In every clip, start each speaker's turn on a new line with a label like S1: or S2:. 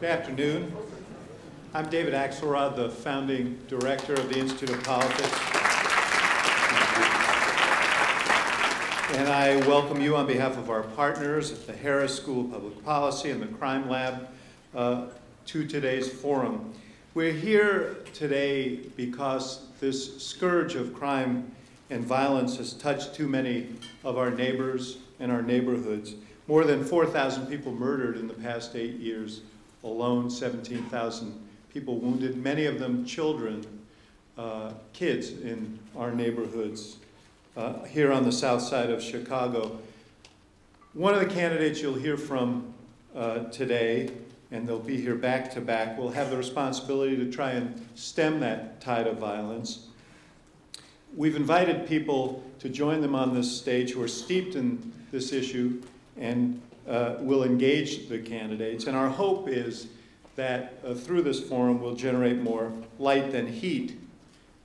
S1: Good afternoon. I'm David Axelrod, the founding director of the Institute of Politics. And I welcome you on behalf of our partners at the Harris School of Public Policy and the Crime Lab uh, to today's forum. We're here today because this scourge of crime and violence has touched too many of our neighbors and our neighborhoods. More than 4,000 people murdered in the past eight years alone, 17,000 people wounded, many of them children, uh, kids in our neighborhoods uh, here on the south side of Chicago. One of the candidates you'll hear from uh, today, and they'll be here back to back, will have the responsibility to try and stem that tide of violence. We've invited people to join them on this stage who are steeped in this issue and uh, will engage the candidates. And our hope is that uh, through this forum we'll generate more light than heat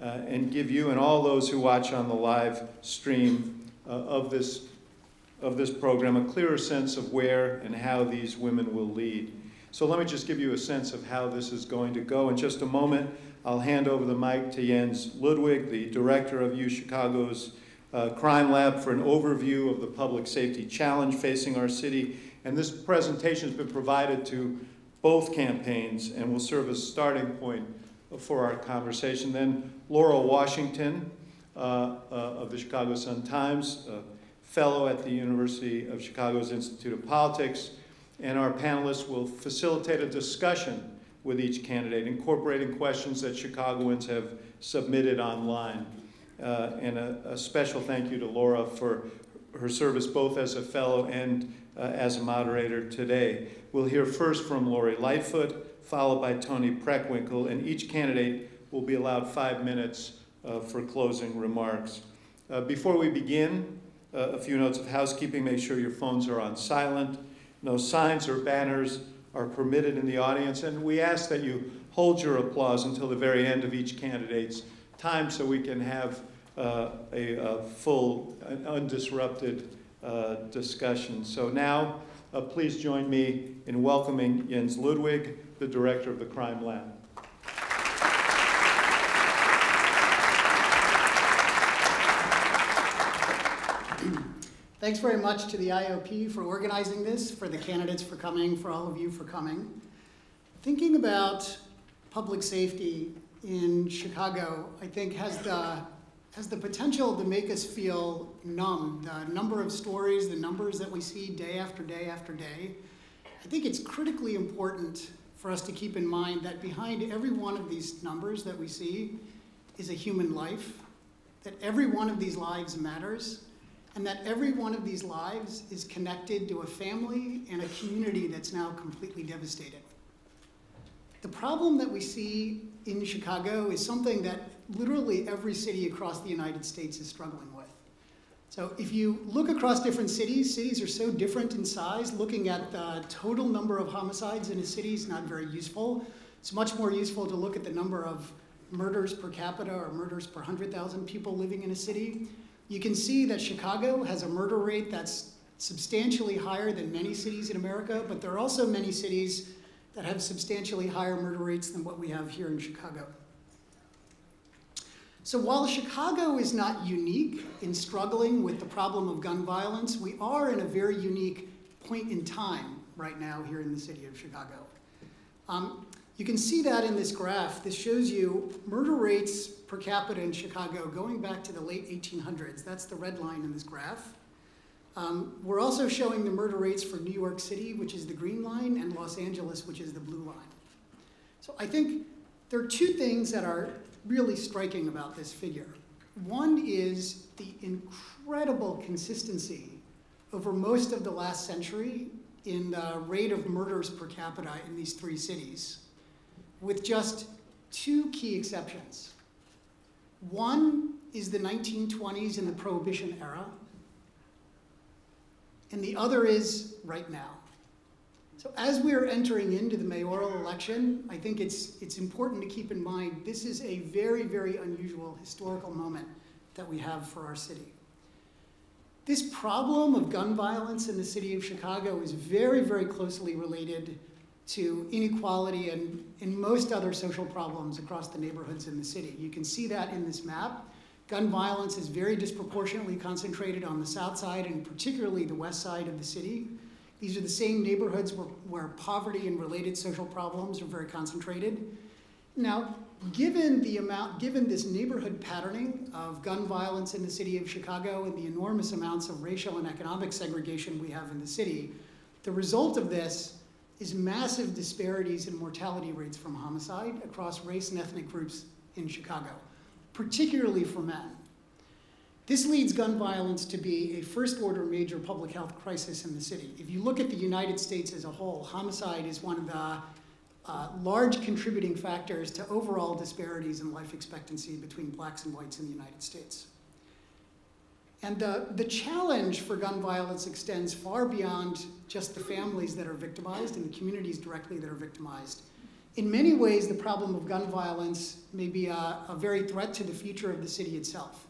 S1: uh, and give you and all those who watch on the live stream uh, of, this, of this program a clearer sense of where and how these women will lead. So let me just give you a sense of how this is going to go. In just a moment, I'll hand over the mic to Jens Ludwig, the director of U Chicago's uh, Crime Lab for an overview of the public safety challenge facing our city. And this presentation has been provided to both campaigns and will serve as a starting point for our conversation. Then Laura Washington uh, uh, of the Chicago Sun-Times, a fellow at the University of Chicago's Institute of Politics, and our panelists will facilitate a discussion with each candidate, incorporating questions that Chicagoans have submitted online. Uh, and a, a, special thank you to Laura for her service both as a fellow and uh, as a moderator today. We'll hear first from Lori Lightfoot, followed by Toni Preckwinkle, and each candidate will be allowed five minutes uh, for closing remarks. Uh, before we begin, uh, a few notes of housekeeping. Make sure your phones are on silent. No signs or banners are permitted in the audience, and we ask that you hold your applause until the very end of each candidate's time so we can have uh, a, a, full, undisrupted uh, discussion. So now, uh, please join me in welcoming Jens Ludwig, the director of the Crime Lab.
S2: Thanks very much to the IOP for organizing this, for the candidates for coming, for all of you for coming. Thinking about public safety in Chicago, I think has the, has the potential to make us feel numb. The number of stories, the numbers that we see day after day after day. I think it's critically important for us to keep in mind that behind every one of these numbers that we see is a human life, that every one of these lives matters, and that every one of these lives is connected to a family and a community that's now completely devastated. The problem that we see in Chicago is something that literally every city across the United States is struggling with. So if you look across different cities, cities are so different in size, looking at the total number of homicides in a city is not very useful. It's much more useful to look at the number of murders per capita or murders per 100,000 people living in a city. You can see that Chicago has a murder rate that's substantially higher than many cities in America, but there are also many cities that have substantially higher murder rates than what we have here in Chicago. So while Chicago is not unique in struggling with the problem of gun violence, we are in a very unique point in time right now here in the city of Chicago. Um, you can see that in this graph. This shows you murder rates per capita in Chicago going back to the late 1800s. That's the red line in this graph. Um, we're also showing the murder rates for New York City, which is the green line, and Los Angeles, which is the blue line. So I think there are two things that are really striking about this figure. One is the incredible consistency over most of the last century in the rate of murders per capita in these three cities, with just two key exceptions. One is the 1920s and the Prohibition era, and the other is right now. So as we're entering into the mayoral election, I think it's, it's important to keep in mind this is a very, very unusual historical moment that we have for our city. This problem of gun violence in the city of Chicago is very, very closely related to inequality and in most other social problems across the neighborhoods in the city. You can see that in this map. Gun violence is very disproportionately concentrated on the south side and particularly the west side of the city. These are the same neighborhoods where, where poverty and related social problems are very concentrated. Now, given the amount, given this neighborhood patterning of gun violence in the city of Chicago and the enormous amounts of racial and economic segregation we have in the city, the result of this is massive disparities in mortality rates from homicide across race and ethnic groups in Chicago, particularly for men. This leads gun violence to be a first order major public health crisis in the city. If you look at the United States as a whole, homicide is one of the uh, large contributing factors to overall disparities in life expectancy between blacks and whites in the United States. And the, the challenge for gun violence extends far beyond just the families that are victimized and the communities directly that are victimized. In many ways, the problem of gun violence may be a, a very threat to the future of the city itself.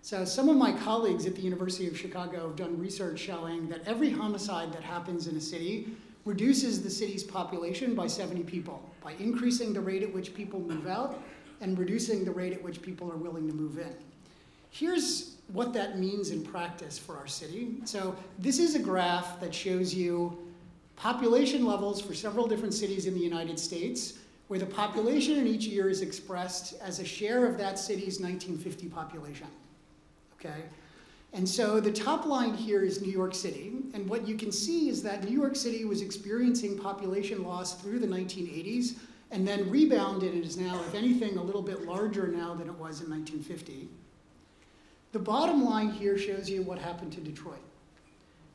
S2: So some of my colleagues at the University of Chicago have done research showing that every homicide that happens in a city reduces the city's population by 70 people by increasing the rate at which people move out and reducing the rate at which people are willing to move in. Here's what that means in practice for our city. So this is a graph that shows you population levels for several different cities in the United States, where the population in each year is expressed as a share of that city's 1950 population. Okay? And so the top line here is New York City, and what you can see is that New York City was experiencing population loss through the 1980s, and then rebounded and is now, if anything, a little bit larger now than it was in 1950. The bottom line here shows you what happened to Detroit.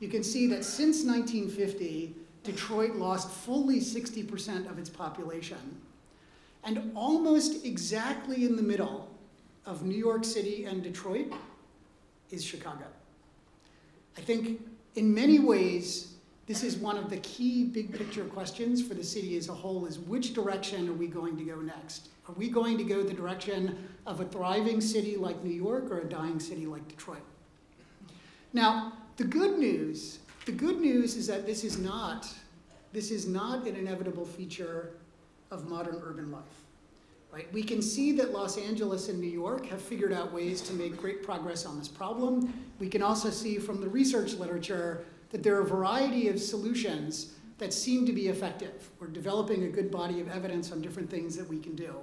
S2: You can see that since 1950, Detroit lost fully 60% of its population. And almost exactly in the middle of New York City and Detroit is Chicago. I think in many ways, this is one of the key big picture questions for the city as a whole is which direction are we going to go next? Are we going to go the direction of a thriving city like New York or a dying city like Detroit? Now, the good news, the good news is that this is not, this is not an inevitable feature of modern urban life. Right? We can see that Los Angeles and New York have figured out ways to make great progress on this problem. We can also see from the research literature that there are a variety of solutions that seem to be effective. We're developing a good body of evidence on different things that we can do.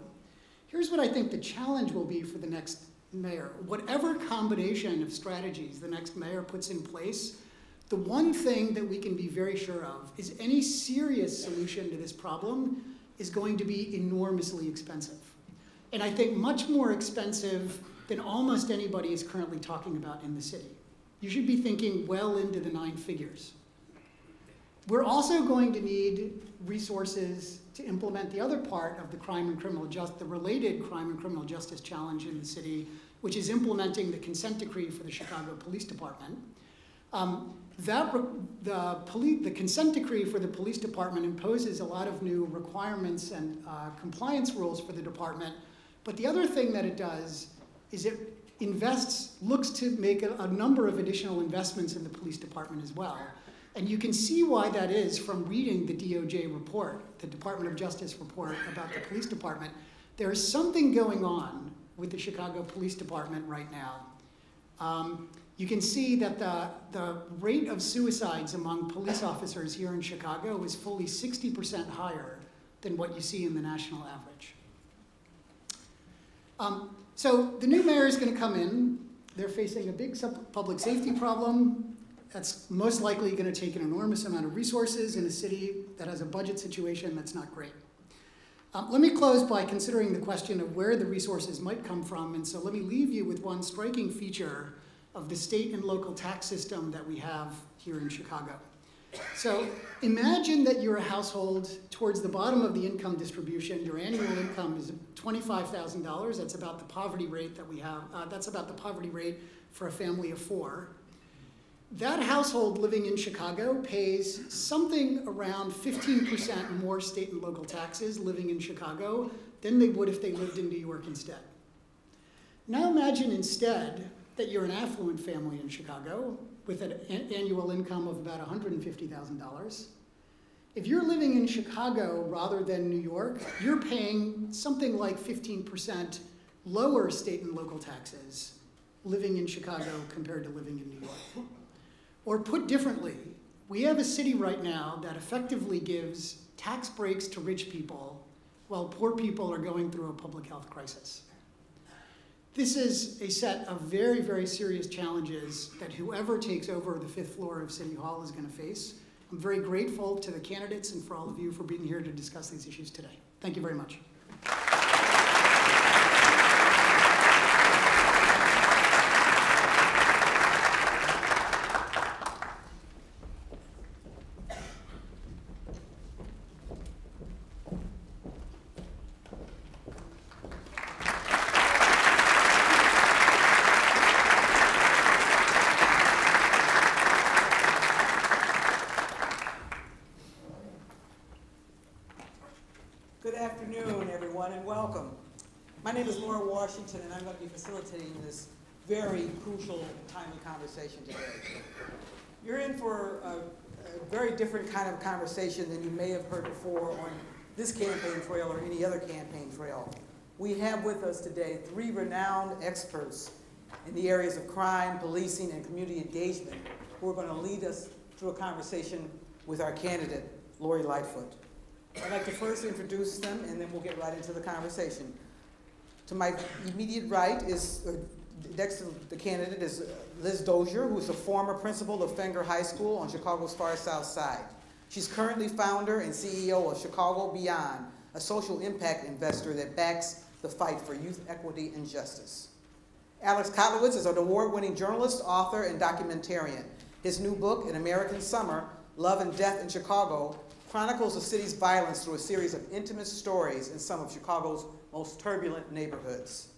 S2: Here's what I think the challenge will be for the next mayor. Whatever combination of strategies the next mayor puts in place, the one thing that we can be very sure of is any serious solution to this problem is going to be enormously expensive. And I think much more expensive than almost anybody is currently talking about in the city. You should be thinking well into the nine figures. We're also going to need resources to implement the other part of the crime and criminal justice, the related crime and criminal justice challenge in the city, which is implementing the consent decree for the Chicago Police Department. Um, that the, police, the consent decree for the police department imposes a lot of new requirements and uh, compliance rules for the department. But the other thing that it does is it invests, looks to make a, a number of additional investments in the police department as well. And you can see why that is from reading the DOJ report, the Department of Justice report about the police department. There is something going on with the Chicago Police Department right now. Um, you can see that the, the rate of suicides among police officers here in Chicago is fully 60% higher than what you see in the national average. Um, so the new mayor is going to come in. They're facing a big public safety problem that's most likely going to take an enormous amount of resources in a city that has a budget situation that's not great. Um, let me close by considering the question of where the resources might come from. And so let me leave you with one striking feature of the state and local tax system that we have here in Chicago. So imagine that you're a household towards the bottom of the income distribution. Your annual income is $25,000. That's about the poverty rate that we have. Uh, that's about the poverty rate for a family of four. That household living in Chicago pays something around 15% more state and local taxes living in Chicago than they would if they lived in New York instead. Now imagine instead that you're an affluent family in Chicago with an annual income of about $150,000. If you're living in Chicago rather than New York, you're paying something like 15% lower state and local taxes living in Chicago compared to living in New York. Or put differently, we have a city right now that effectively gives tax breaks to rich people while poor people are going through a public health crisis. This is a set of very, very serious challenges that whoever takes over the fifth floor of City Hall is going to face. I'm very grateful to the candidates and for all of you for being here to discuss these issues today. Thank you very much.
S3: Good afternoon, everyone, and welcome. My name is Laura Washington, and I'm going to be facilitating this very crucial timely conversation today. You're in for a, a very different kind of conversation than you may have heard before on this campaign trail or any other campaign trail. We have with us today three renowned experts in the areas of crime, policing, and community engagement who are going to lead us through a conversation with our candidate, Lori Lightfoot. I'd like to first introduce them, and then we'll get right into the conversation. To my immediate right is, uh, next to the candidate is uh, Liz Dozier, who is a former principal of Fenger High School on Chicago's far south side. She's currently founder and CEO of Chicago Beyond, a social impact investor that backs the fight for youth equity and justice. Alex Kotlowitz is an award-winning journalist, author, and documentarian. His new book, An American Summer, Love and Death in Chicago, chronicles the city's violence through a series of intimate stories in some of Chicago's most turbulent neighborhoods.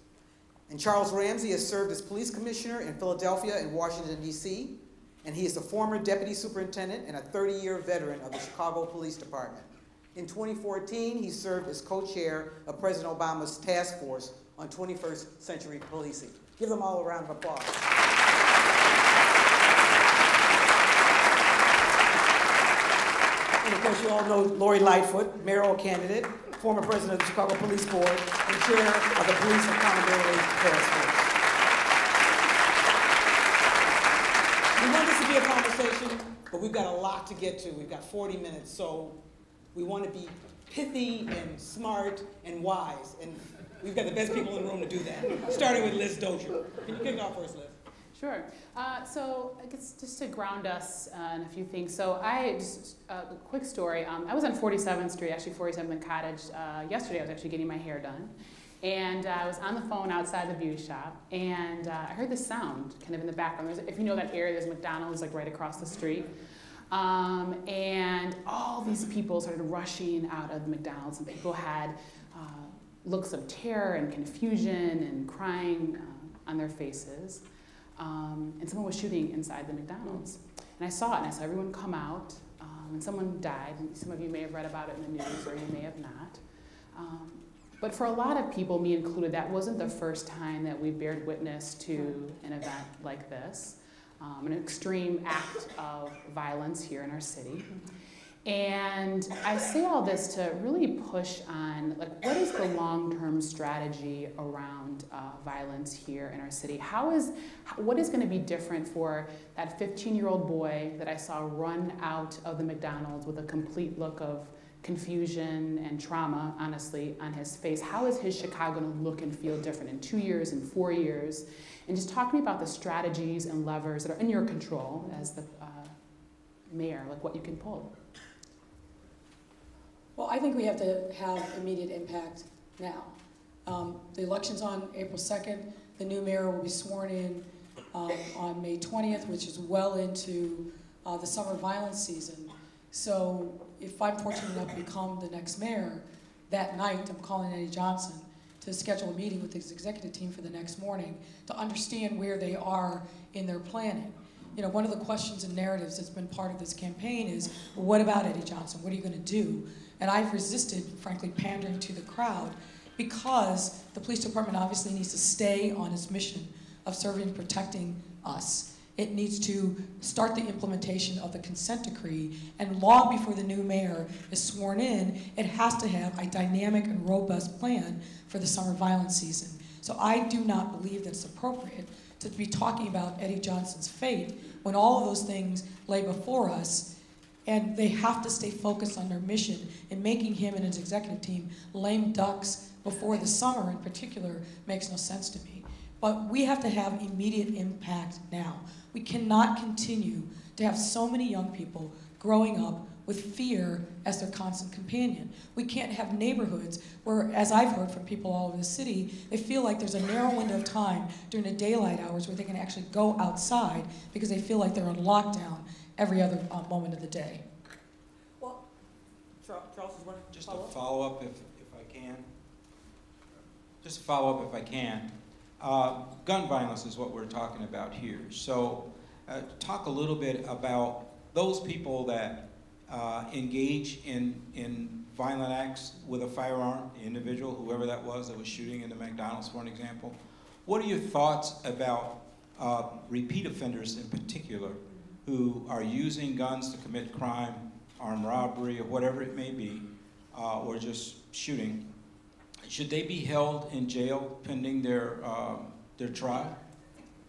S3: And Charles Ramsey has served as police commissioner in Philadelphia and Washington, D.C., and he is a former deputy superintendent and a 30-year veteran of the Chicago Police Department. In 2014, he served as co-chair of President Obama's task force on 21st century policing. Give them all a round of applause. And of course, you all know Lori Lightfoot, mayoral candidate, former president of the Chicago Police Board, and chair of the Police Accountability Task Force. We want this to be a conversation, but we've got a lot to get to. We've got 40 minutes, so we want to be pithy and smart and wise. And we've got the best people in the room to do that, starting with Liz Dozier. Can you kick off us, Liz?
S4: Sure. Uh, so I guess just to ground us uh, in a few things. So I just uh, a quick story. Um, I was on 47th Street, actually 47th and Cottage. Uh, yesterday, I was actually getting my hair done, and uh, I was on the phone outside the beauty shop, and uh, I heard this sound kind of in the background. There's, if you know that area, there's McDonald's like right across the street. Um, and all these people started rushing out of McDonald's, and people had looks of terror and confusion and crying on their faces. Um, and someone was shooting inside the McDonald's. And I saw it, and I saw everyone come out, um, and someone died. And some of you may have read about it in the news, or you may have not. Um, but for a lot of people, me included, that wasn't the first time that we've bared witness to an event like this, um, an extreme act of violence here in our city. And I say all this to really push on, like, what is the long-term strategy around uh, violence here in our city? How is, what is going to be different for that 15-year-old boy that I saw run out of the McDonald's with a complete look of confusion and trauma, honestly, on his face? How is his Chicago going to look and feel different in two years, in four years? And just talk to me about the strategies and levers that are in your control as the uh, mayor, like what you can pull.
S5: Well, I think we have to have immediate impact now. Um, the election's on April 2nd. The new mayor will be sworn in um, on May 20th, which is well into uh, the summer violence season. So if I'm fortunate enough to become the next mayor, that night I'm calling Eddie Johnson to schedule a meeting with his executive team for the next morning to understand where they are in their planning. You know, one of the questions and narratives that's been part of this campaign is, well, what about Eddie Johnson? What are you going to do? And I've resisted, frankly, pandering to the crowd because the police department obviously needs to stay on its mission of serving and protecting us. It needs to start the implementation of the consent decree, and long before the new mayor is sworn in, it has to have a dynamic and robust plan for the summer violence season. So I do not believe that it's appropriate to be talking about Eddie Johnson's fate when all of those things lay before us, and they have to stay focused on their mission and making him and his executive team lame ducks before the summer in particular makes no sense to me. But we have to have immediate impact now. We cannot continue to have so many young people growing up with fear as their constant companion. We can't have neighborhoods where, as I've heard from people all over the city, they feel like there's a narrow window of time during the daylight hours where they can actually go outside because they feel like they're on lockdown every other uh, moment of the day.
S6: Well, Charles, Charles is one,
S7: Just a
S6: follow up?
S7: follow-up if, if I can. Just a follow-up if I can. Uh, Gun violence is what we're talking about here. So uh, talk a little bit about those people that uh, engage in, in violent acts with a firearm, the individual, whoever that was that was shooting in the McDonald's, for an example. What are your thoughts about uh, repeat offenders in particular who are using guns to commit crime, armed robbery, or whatever it may be, uh, or just shooting? Should they be held in jail pending their, um, their trial?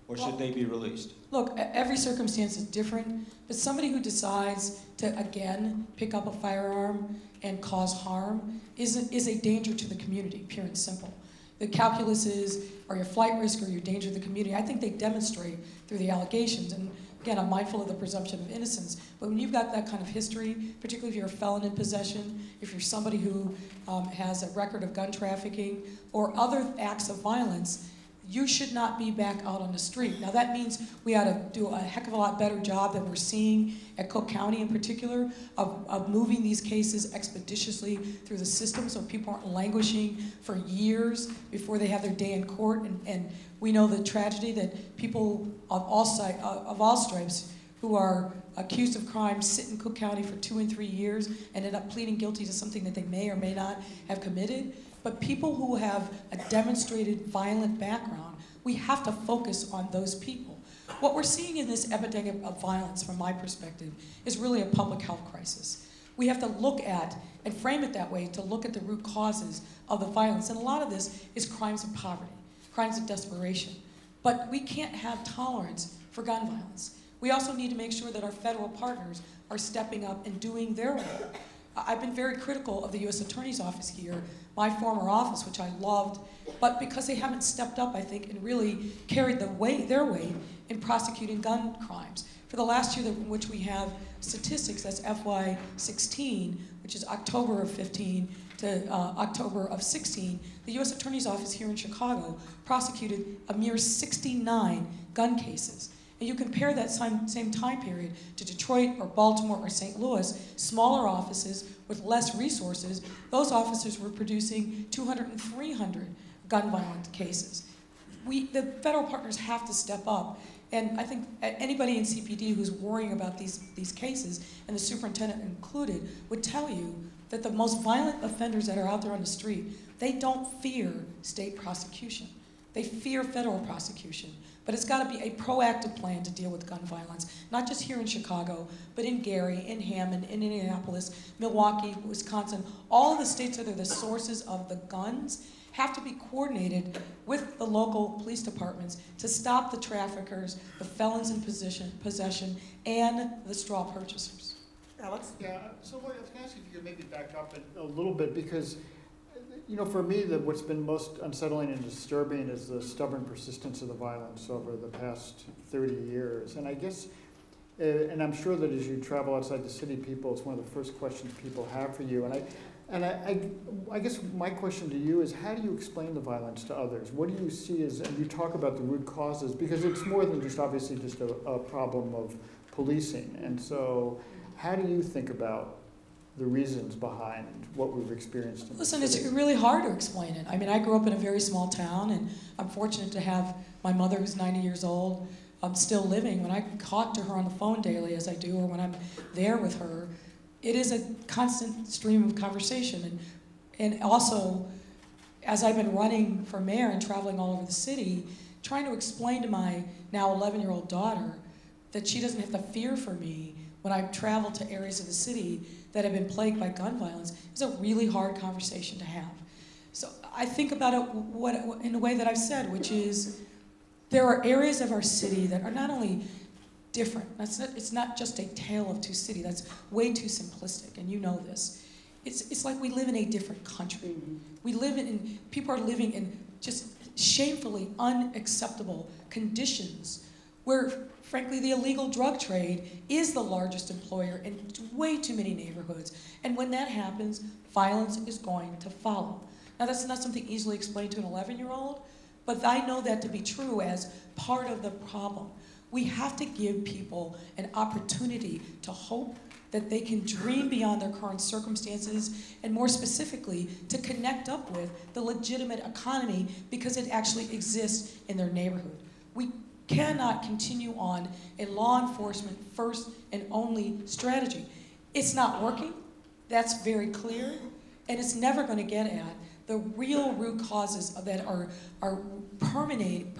S7: Or should they be released?
S5: Look, every circumstance is different, but somebody who decides to again pick up a firearm and cause harm is a, is a danger to the community, pure and simple. The calculus is are you flight risk or you're a danger to the community? I think they demonstrate through the allegations. And again, I'm mindful of the presumption of innocence, but when you've got that kind of history, particularly if you're a felon in possession, if you're somebody who um, has a record of gun trafficking or other acts of violence, you should not be back out on the street. Now, that means we ought to do a heck of a lot better job than we're seeing at Cook County in particular of, of moving these cases expeditiously through the system so people aren't languishing for years before they have their day in court. And, and we know the tragedy that people of all, si- uh, of all stripes who are accused of crimes sit in Cook County for two and three years and end up pleading guilty to something that they may or may not have committed. But people who have a demonstrated violent background, we have to focus on those people. What we're seeing in this epidemic of violence, from my perspective, is really a public health crisis. We have to look at and frame it that way to look at the root causes of the violence. And a lot of this is crimes of poverty, crimes of desperation. But we can't have tolerance for gun violence. We also need to make sure that our federal partners are stepping up and doing their role. I've been very critical of the U.S. Attorney's Office here, my former office, which I loved, but because they haven't stepped up, I think, and really carried the their weight in prosecuting gun crimes. For the last year in which we have statistics, that's FY16, which is October of 15 to uh, October of 16, the U.S. Attorney's Office here in Chicago prosecuted a mere 69 gun cases. You compare that same, same time period to Detroit or Baltimore or St. Louis, smaller offices with less resources, those officers were producing 200 and 300 gun violent cases. We, the federal partners have to step up. And I think anybody in CPD who's worrying about these, these cases, and the superintendent included, would tell you that the most violent offenders that are out there on the street, they don't fear state prosecution. They fear federal prosecution. But it's got to be a proactive plan to deal with gun violence, not just here in Chicago, but in Gary, in Hammond, in Indianapolis, Milwaukee, Wisconsin. All of the states that are the sources of the guns have to be coordinated with the local police departments to stop the traffickers, the felons in possession, possession and the straw purchasers.
S6: Alex?
S8: Yeah, so what- I was gonna ask you if you could maybe back up a, a little bit, because, you know, for me, the, what's been most unsettling and disturbing is the stubborn persistence of the violence over the past thirty years. And I guess, uh, and I'm sure that as you travel outside the city, people, it's one of the first questions people have for you. And I, and I, I, I guess my question to you is, how do you explain the violence to others? What do you see as, and you talk about the root causes, because it's more than just obviously just a, a problem of policing. And so, how do you think about the reasons behind what we've experienced
S5: Listen, it's really hard to explain it. I mean, I grew up in a very small town, and I'm fortunate to have my mother, who's 90 years old, um, still living. When I talk to her on the phone daily, as I do, or when I'm there with her, it is a constant stream of conversation. And, and also, as I've been running for mayor and traveling all over the city, trying to explain to my now 11 year old daughter that she doesn't have to fear for me when I travel to areas of the city that have been plagued by gun violence is a really hard conversation to have. So I think about it what, in the way that I've said, which is there are areas of our city that are not only different, that's not, it's not just a tale of two cities, that's way too simplistic, and you know this. It's, it's like we live in a different country. We live in people are living in just shamefully unacceptable conditions where, frankly, the illegal drug trade is the largest employer in way too many neighborhoods. And when that happens, violence is going to follow. Now, that's not something easily explained to an 11 year old, but I know that to be true as part of the problem. We have to give people an opportunity to hope that they can dream beyond their current circumstances, and more specifically, to connect up with the legitimate economy because it actually exists in their neighborhood. We cannot continue on a law enforcement first and only strategy. It's not working, that's very clear, and it's never going to get at the real root causes that are, are permeating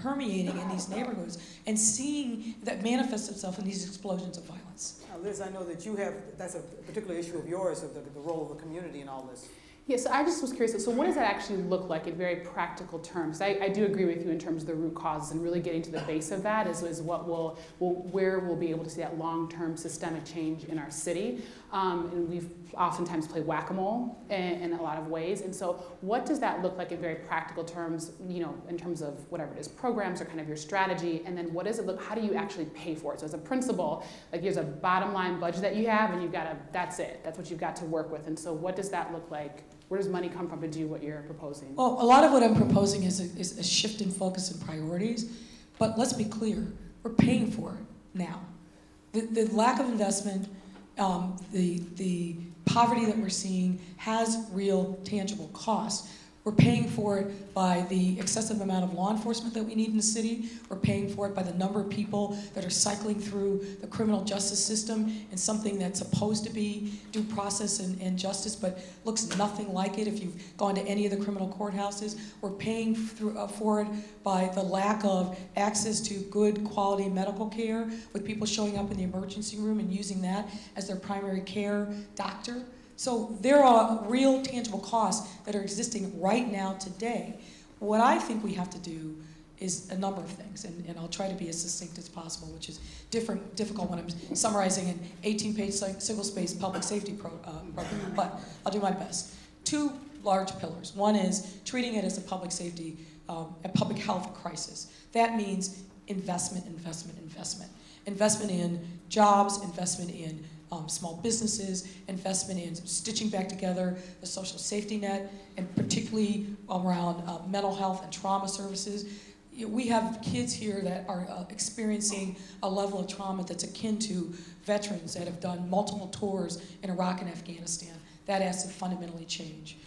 S5: in these neighborhoods and seeing that manifest itself in these explosions of violence.
S6: Now, Liz, I know that you have, that's a particular issue of yours, of the, the role of the community in all this.
S4: Yeah, so I just was curious. So, what does that actually look like in very practical terms? I, I do agree with you in terms of the root causes and really getting to the base of that is, is what will, will where we'll be able to see that long-term systemic change in our city. Um, and we've oftentimes played whack-a-mole in, in, a lot of ways. And so, what does that look like in very practical terms? You know, in terms of whatever it is, programs or kind of your strategy. And then, what does it look? How do you actually pay for it? So, as a principal, like here's a bottom line budget that you have, and you've got to. That's it. That's what you've got to work with. And so, what does that look like? Where does money come from to do what you're proposing?
S5: Well, a lot of what I'm proposing is a, is a shift in focus and priorities, but let's be clear, we're paying for it now. The, the lack of investment, um, the, the poverty that we're seeing has real tangible costs. We're paying for it by the excessive amount of law enforcement that we need in the city. We're paying for it by the number of people that are cycling through the criminal justice system and something that's supposed to be due process and, and justice, but looks nothing like it if you've gone to any of the criminal courthouses. We're paying through, uh, for it by the lack of access to good quality medical care, with people showing up in the emergency room and using that as their primary care doctor. So there are real tangible costs that are existing right now today. What I think we have to do is a number of things, and, and I'll try to be as succinct as possible, which is different, difficult when I'm summarizing an 18-page single-space public safety pro, uh, program, but I'll do my best. Two large pillars. One is treating it as a public safety, um, a public health crisis. That means investment, investment, investment. Investment in jobs, investment in um, small businesses, investment in stitching back together the social safety net, and particularly around uh, mental health and trauma services. We have kids here that are uh, experiencing a level of trauma that's akin to veterans that have done multiple tours in Iraq and Afghanistan. That has to fundamentally change.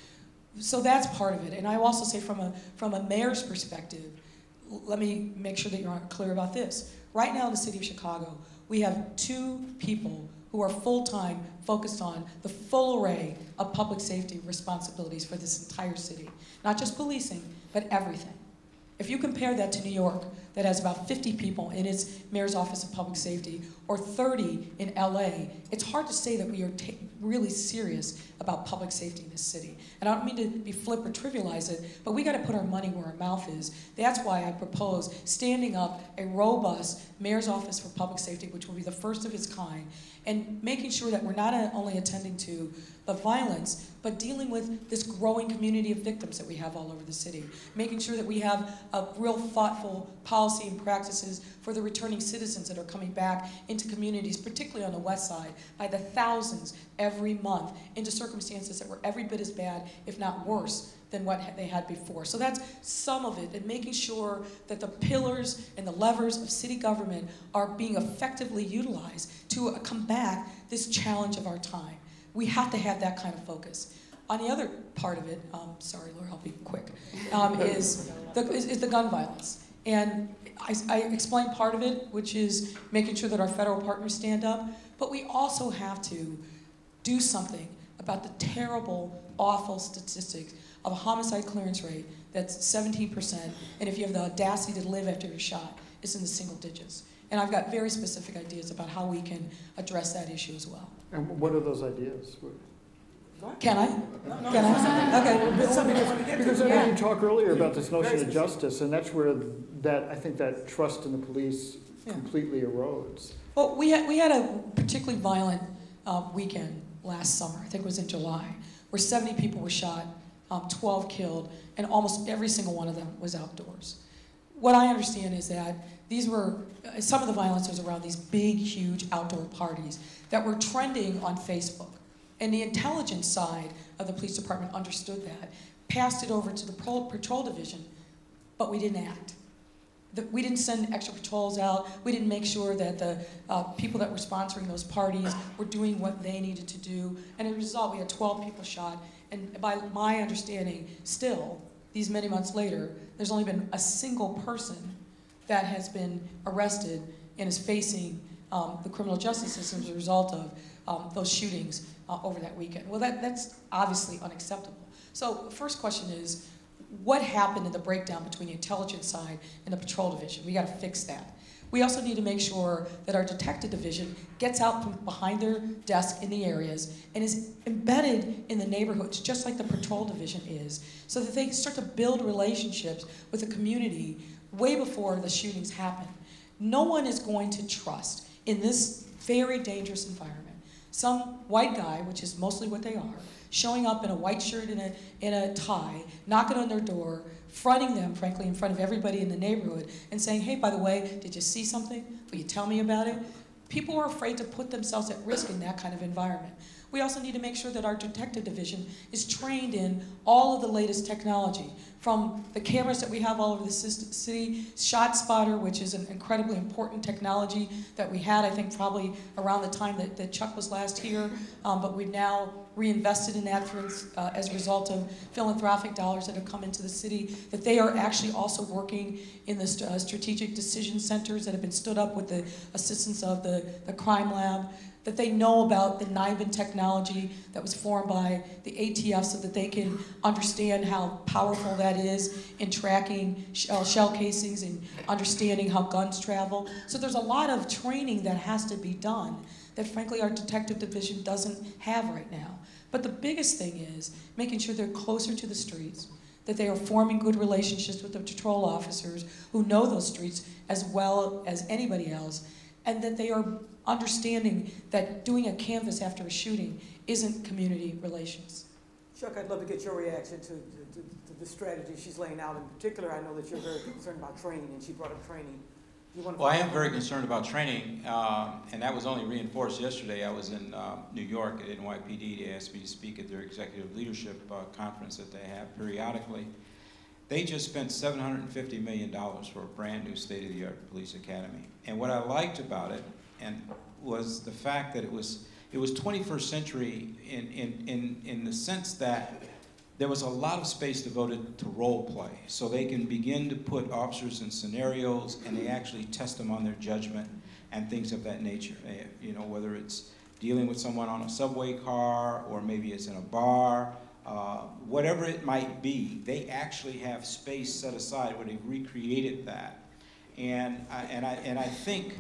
S5: So that's part of it. And I also say from a, from a mayor's perspective, let me make sure that you're clear about this. Right now in the city of Chicago, we have two people who are full-time focused on the full array of public safety responsibilities for this entire city. Not just policing, but everything. If you compare that to New York, that has about 50 people in its mayor's office of public safety, or 30 in LA, it's hard to say that we are really serious about public safety in this city. And I don't mean to be flip or trivialize it, but we got to put our money where our mouth is. That's why I propose standing up a robust mayor's office for public safety, which will be the first of its kind, and making sure that we're not only attending to the violence, but dealing with this growing community of victims that we have all over the city. Making sure that we have a real thoughtful policy and practices for the returning citizens that are coming back into communities, particularly on the west side, by the thousands every month into circumstances that were every bit as bad, if not worse, than what they had before. So that's some of it, and making sure that the pillars and the levers of city government are being effectively utilized to combat this challenge of our time. We have to have that kind of focus. On the other part of it, um, sorry, Laura, I'll be quick, um, is, the, is, is, the gun violence. And I, I explained part of it, which is making sure that our federal partners stand up, but we also have to do something about the terrible, awful statistics of a homicide clearance rate that's 17%, and if you have the audacity to live after you're shot, it's in the single digits. And I've got very specific ideas about how we can address that issue as well.
S8: And what are those ideas?
S5: Can I?
S6: No, no,
S5: Can I? Okay.
S6: It's something I want to get
S8: Because. I
S5: Yeah.
S8: you talked earlier about this notion of justice, and that's where that, I think that trust in the police
S5: Yeah.
S8: completely erodes.
S5: Well, we had, we had a particularly violent uh, weekend last summer, I think it was in July, where 70 people were shot, um, 12 killed, and almost every single one of them was outdoors. What I understand is that these were, uh, some of the violence was around these big, huge outdoor parties that were trending on Facebook. And the intelligence side of the police department understood that, passed it over to the patrol, division, but we didn't act. The, we didn't send extra patrols out. We didn't make sure that the uh, people that were sponsoring those parties were doing what they needed to do. And as a result, we had 12 people shot. And by my understanding, still, these many months later, there's only been a single person that has been arrested and is facing um, the criminal justice system as a result of um, those shootings uh, over that weekend. Well, that, that's obviously unacceptable. So the first question is, what happened in the breakdown between the intelligence side and the patrol division? We got to fix that. We also need to make sure that our detective division gets out from behind their desk in the areas and is embedded in the neighborhoods, just like the patrol division is, so that they can start to build relationships with the community way before the shootings happen. No one is going to trust in this very dangerous environment some white guy, which is mostly what they are, showing up in a white shirt and a, in a tie, knocking on their door, fronting them, frankly, in front of everybody in the neighborhood, and saying, hey, by the way, did you see something? Will you tell me about it? People are afraid to put themselves at risk in that kind of environment. We also need to make sure that our detective division is trained in all of the latest technology, from the cameras that we have all over the city, ShotSpotter, which is an incredibly important technology that we had, I think, probably around the time that, that Chuck was last here, um, but we've now reinvested in that for, uh, as a result of philanthropic dollars that have come into the city, that they are actually also working in the st- uh, strategic decision centers that have been stood up with the assistance of the, the crime lab that they know about the NIBIN technology that was formed by the ATF so that they can understand how powerful that is in tracking shell, uh, shell casings and understanding how guns travel. So there's a lot of training that has to be done that frankly our detective division doesn't have right now. But the biggest thing is making sure they're closer to the streets, that they are forming good relationships with the patrol officers who know those streets as well as anybody else, and that they are understanding that doing a canvass after a shooting isn't community relations.
S6: Chuck, I'd love to get your reaction to, to, to the strategy she's laying out. In particular, I know that you're very concerned about training, and she brought up training. You want to
S7: Well, I am very concerned about training, um, and that was only reinforced yesterday. I was in um, New York at NYPD. They asked me to speak at their executive leadership uh, conference that they have periodically. They just spent $750 million for a brand new state-of-the-art police academy. And what I liked about it and was the fact that it was it was 21st century in, in, in, in the sense that there was a lot of space devoted to role play. So they can begin to put officers in scenarios and they actually test them on their judgment and things of that nature. Eh, You know, whether it's dealing with someone on a subway car or maybe it's in a bar, uh, whatever it might be, they actually have space set aside where they've recreated that. And I, and I, and I think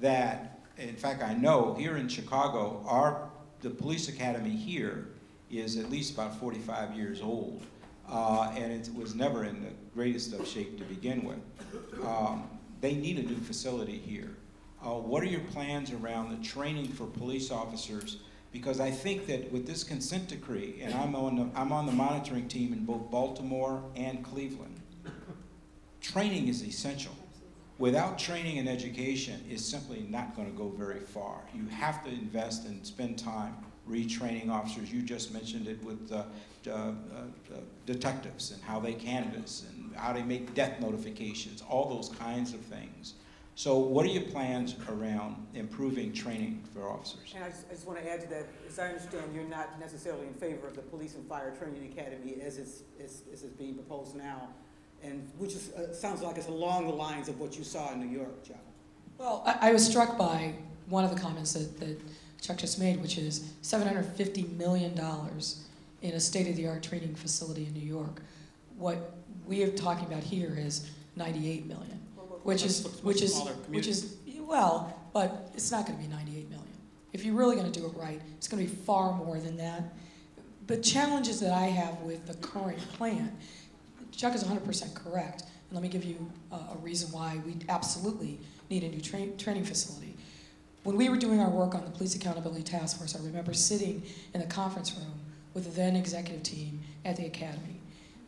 S7: that, in fact, I know here in Chicago, our, the police academy here is at least about 45 years old. Uh, and it was never in the greatest of shape to begin with. Um, they need a new facility here. Uh, what are your plans around the training for police officers? Because I think that with this consent decree, and I'm on the, I'm on the monitoring team in both Baltimore and Cleveland, training is essential. Without training and education, is simply not going to go very far. You have to invest and spend time retraining officers. You just mentioned it with uh, uh, uh, detectives and how they canvass and how they make death notifications, all those kinds of things. So what are your plans around improving training for officers?
S6: And I just, I just want to add to that, as I understand, you're not necessarily in favor of the Police and Fire Training Academy as it's, as, as it's being proposed now, and which is, uh, sounds like it's along the lines of what you saw in New York, John.
S5: Well, I, I was struck by one of the comments that, that Chuck just made, which is $750 million in a state-of-the-art training facility in New York. What we are talking about here is 98 million, which is, which is, which is, well, well, but it's not going to be 98 million. If you're really going to do it right, it's going to be far more than that. But challenges that I have with the current plan, Chuck is 100% correct. And let me give you a, a reason why we absolutely need a new tra- training facility. When we were doing our work on the Police Accountability Task Force, I remember sitting in the conference room with the then executive team at the academy.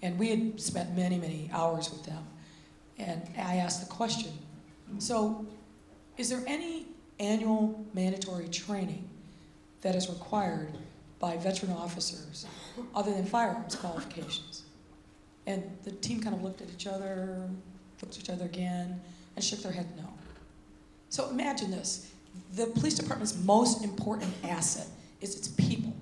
S5: And we had spent many, many hours with them. And I asked the question so, is there any annual mandatory training that is required by veteran officers other than firearms qualifications? And the team kind of looked at each other, looked at each other again, and shook their head no. So imagine this the police department's most important asset is its people.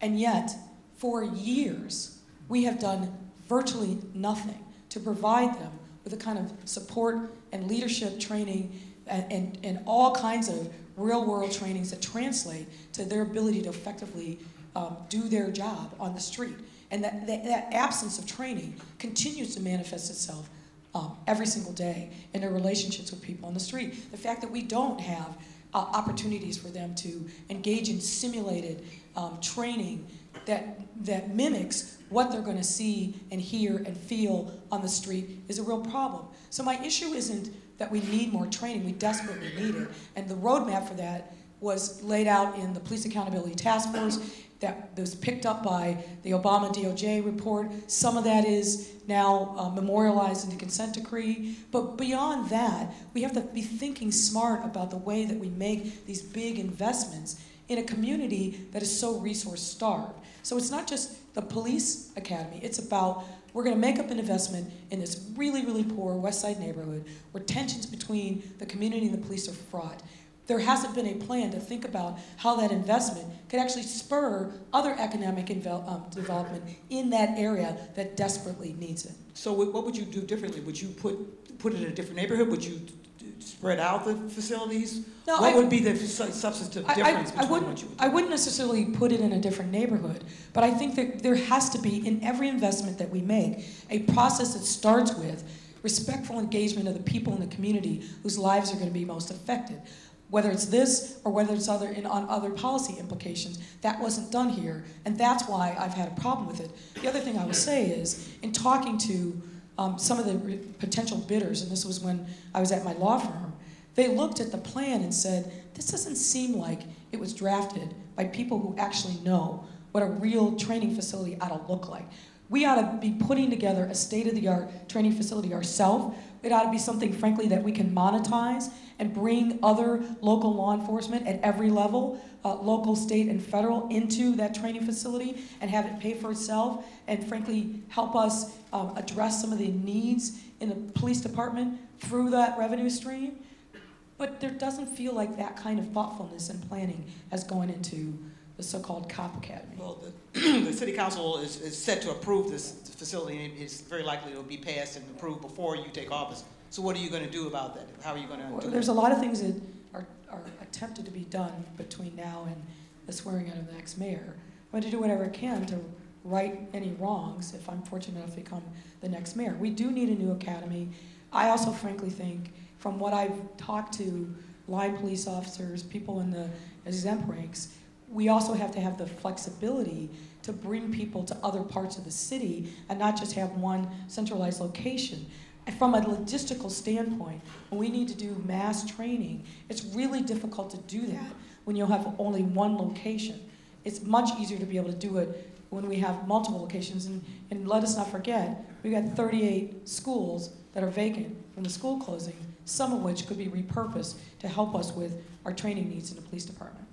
S5: And yet, for years, we have done virtually nothing to provide them with the kind of support and leadership training and, and, and all kinds of real world trainings that translate to their ability to effectively um, do their job on the street. And that, that, that absence of training continues to manifest itself um, every single day in their relationships with people on the street. The fact that we don't have uh, opportunities for them to engage in simulated um, training that, that mimics what they're going to see and hear and feel on the street is a real problem. So my issue isn't that we need more training, we desperately need it. And the roadmap for that was laid out in the Police Accountability Task Force that was picked up by the Obama DOJ report. Some of that is now uh, memorialized in the consent decree. But beyond that, we have to be thinking smart about the way that we make these big investments in a community that is so resource starved. So it's not just the police academy, it's about we're going to make up an investment in this really, really poor West Side neighborhood where tensions between the community and the police are fraught. There hasn't been a plan to think about how that investment could actually spur other economic invel- um, development in that area that desperately needs it.
S6: So what would you do differently? Would you put, put it in a different neighborhood? Would you spread out the facilities?
S5: No,
S6: What
S5: I-
S6: would be the su- substantive
S5: I- I-
S6: difference
S5: I
S6: between
S5: wouldn't-
S6: what you would do?
S5: I wouldn't necessarily put it in a different neighborhood, but I think that there has to be, in every investment that we make, a process that starts with respectful engagement of the people in the community whose lives are going to be most affected. Whether it's this or whether it's other in, on other policy implications, that wasn't done here, and that's why I've had a problem with it. The other thing I would say is, in talking to um, some of the potential bidders, and this was when I was at my law firm, they looked at the plan and said, this doesn't seem like it was drafted by people who actually know what a real training facility ought to look like. We ought to be putting together a state of the art training facility ourselves. It ought to be something, frankly, that we can monetize and bring other local law enforcement at every level, uh, local, state, and federal, into that training facility and have it pay for itself and, frankly, help us um, address some of the needs in the police department through that revenue stream. But there doesn't feel like that kind of thoughtfulness and planning has gone into the so-called cop academy.
S6: Well, the, the city council is, is set to approve this facility, and it's very likely it'll be passed and approved before you take office. So what are you gonna do about that? How are you gonna
S5: Well,
S6: do
S5: There's
S6: that?
S5: a lot of things that are, are attempted to be done between now and the swearing in of the next mayor. I'm going to do whatever I can to right any wrongs if I'm fortunate enough to become the next mayor. We do need a new academy. I also frankly think, from what I've talked to line police officers, people in the exempt ranks, we also have to have the flexibility to bring people to other parts of the city and not just have one centralized location. And From a logistical standpoint, when we need to do mass training, it's really difficult to do that when you'll have only one location. It's much easier to be able to do it when we have multiple locations. And, and let us not forget, we've got 38 schools that are vacant from the school closing, some of which could be repurposed to help us with our training needs in the police department.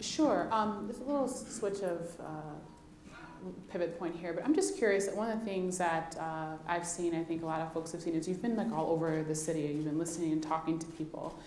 S4: Sure. Um, there's a little switch of uh, pivot point here, but I'm just curious. That one of the things that uh, I've seen, I think a lot of folks have seen, is you've been like all over the city. You've been listening and talking to people,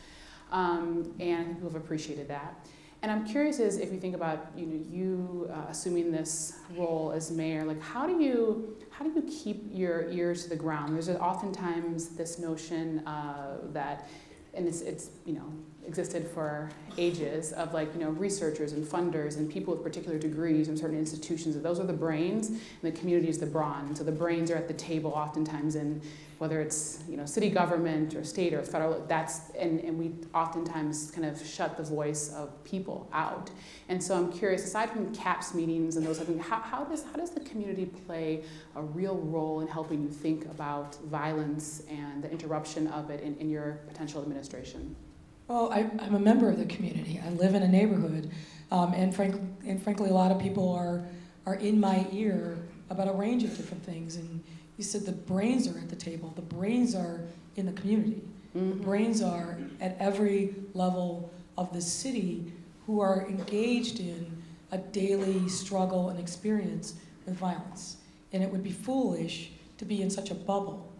S4: um, and I think people have appreciated that. And I'm curious is if you think about you know you uh, assuming this role as mayor, like how do you how do you keep your ears to the ground? There's oftentimes this notion uh, that, and it's it's you know existed for ages of like you know researchers and funders and people with particular degrees in certain institutions. Those are the brains, and the community is the brawn. So the brains are at the table oftentimes in whether it's you know city government or state or federal. That's and, and we oftentimes kind of shut the voice of people out. And so I'm curious, aside from CAPS meetings and those i things, how, how does how does the community play a real role in helping you think about violence and the interruption of it in, in your potential administration?
S5: Well, I, I'm a member of the community. I live in a neighborhood, um, and, frank, and frankly, a lot of people are, are in my ear about a range of different things. And you said the brains are at the table. The brains are in the community.
S4: Mm-hmm.
S5: The brains are at every level of the city who are engaged in a daily struggle and experience with violence. And it would be foolish to be in such a bubble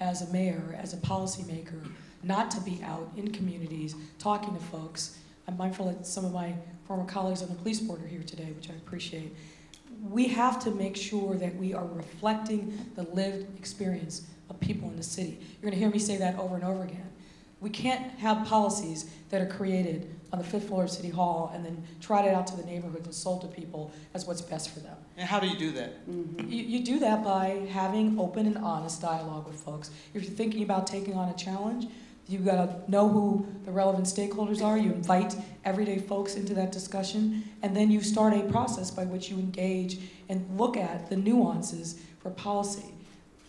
S5: as a mayor, as a policymaker, not to be out in communities talking to folks. I'm mindful that some of my former colleagues on the police board are here today, which I appreciate. We have to make sure that we are reflecting the lived experience of people in the city. You're going to hear me say that over and over again. We can't have policies that are created on the fifth floor of City Hall and then trotted out to the neighborhoods and sold to people as what's best for them.
S3: And how do you do that?
S4: Mhm.
S5: You, you do that by having open and honest dialogue with folks. If you're thinking about taking on a challenge, you've got to know who the relevant stakeholders are. You invite everyday folks into that discussion, and then you start a process by which you engage and look at the nuances for policy.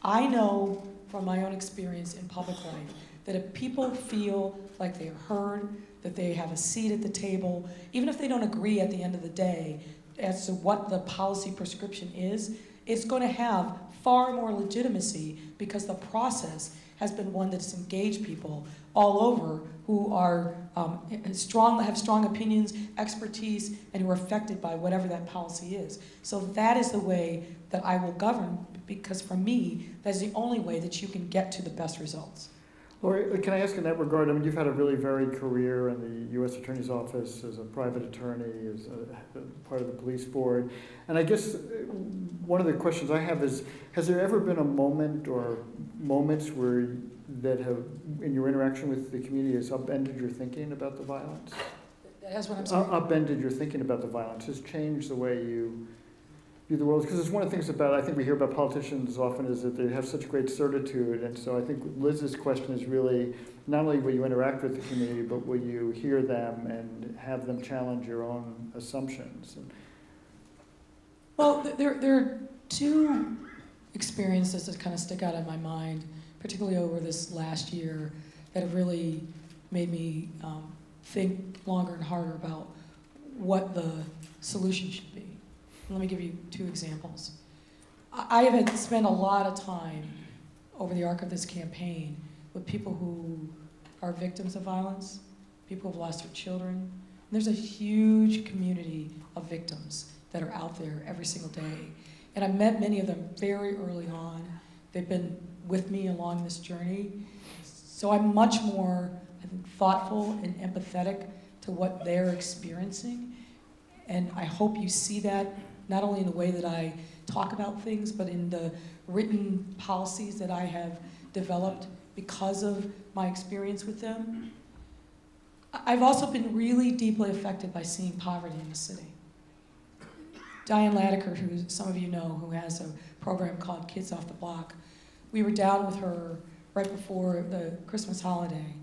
S5: I know from my own experience in public life that if people feel like they are heard, that they have a seat at the table, even if they don't agree at the end of the day as to what the policy prescription is, it's going to have far more legitimacy because the process has been one that's engaged people all over who are um, strong, have strong opinions, expertise, and who are affected by whatever that policy is. So that is the way that I will govern because for me, that's the only way that you can get to the best results.
S8: Lori, can I ask in that regard, I mean, you've had a really varied career in the U.S. Attorney's Office as a private attorney, as a, part of the police board. And I guess uh, one of the questions I have is, has there ever been a moment or moments where that have, in your interaction with the community, has upended your thinking about the violence?
S5: That's what I'm
S8: Uh,
S5: saying.
S8: upended your thinking about the violence, has changed the way you view the world? Because it's one of the things about, I think we hear about politicians often is that they have such great certitude. And so I think Liz's question is really, not only will you interact with the community, but will you hear them and have them challenge your own assumptions?
S5: Well, there, there are two experiences that kind of stick out in my mind, particularly over this last year, that have really made me um, think longer and harder about what the solution should be. Let me give you two examples. I I have spent a lot of time over the arc of this campaign with people who are victims of violence, people who've lost their children. And there's a huge community of victims that are out there every single day. And I've met many of them very early on. They've been with me along this journey. So I'm much more I think, thoughtful and empathetic to what they're experiencing. And I hope you see that not only in the way that I talk about things, but in the written policies that I have developed because of my experience with them. I've also been really deeply affected by seeing poverty in the city. Diane Latiker, who some of you know, who has a program called Kids Off the Block, we were down with her right before the Christmas holiday,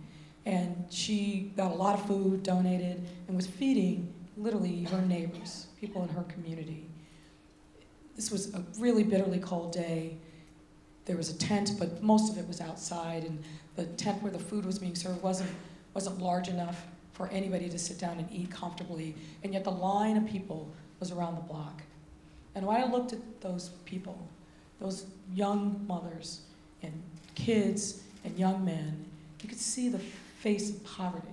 S5: and she got a lot of food donated and was feeding literally her neighbors, people in her community. This was a really bitterly cold day. There was a tent, but most of it was outside, and the tent where the food was being served wasn't, wasn't large enough for anybody to sit down and eat comfortably, and yet the line of people was around the block. And when I looked at those people, those young mothers and kids and young men, you could see the face of poverty.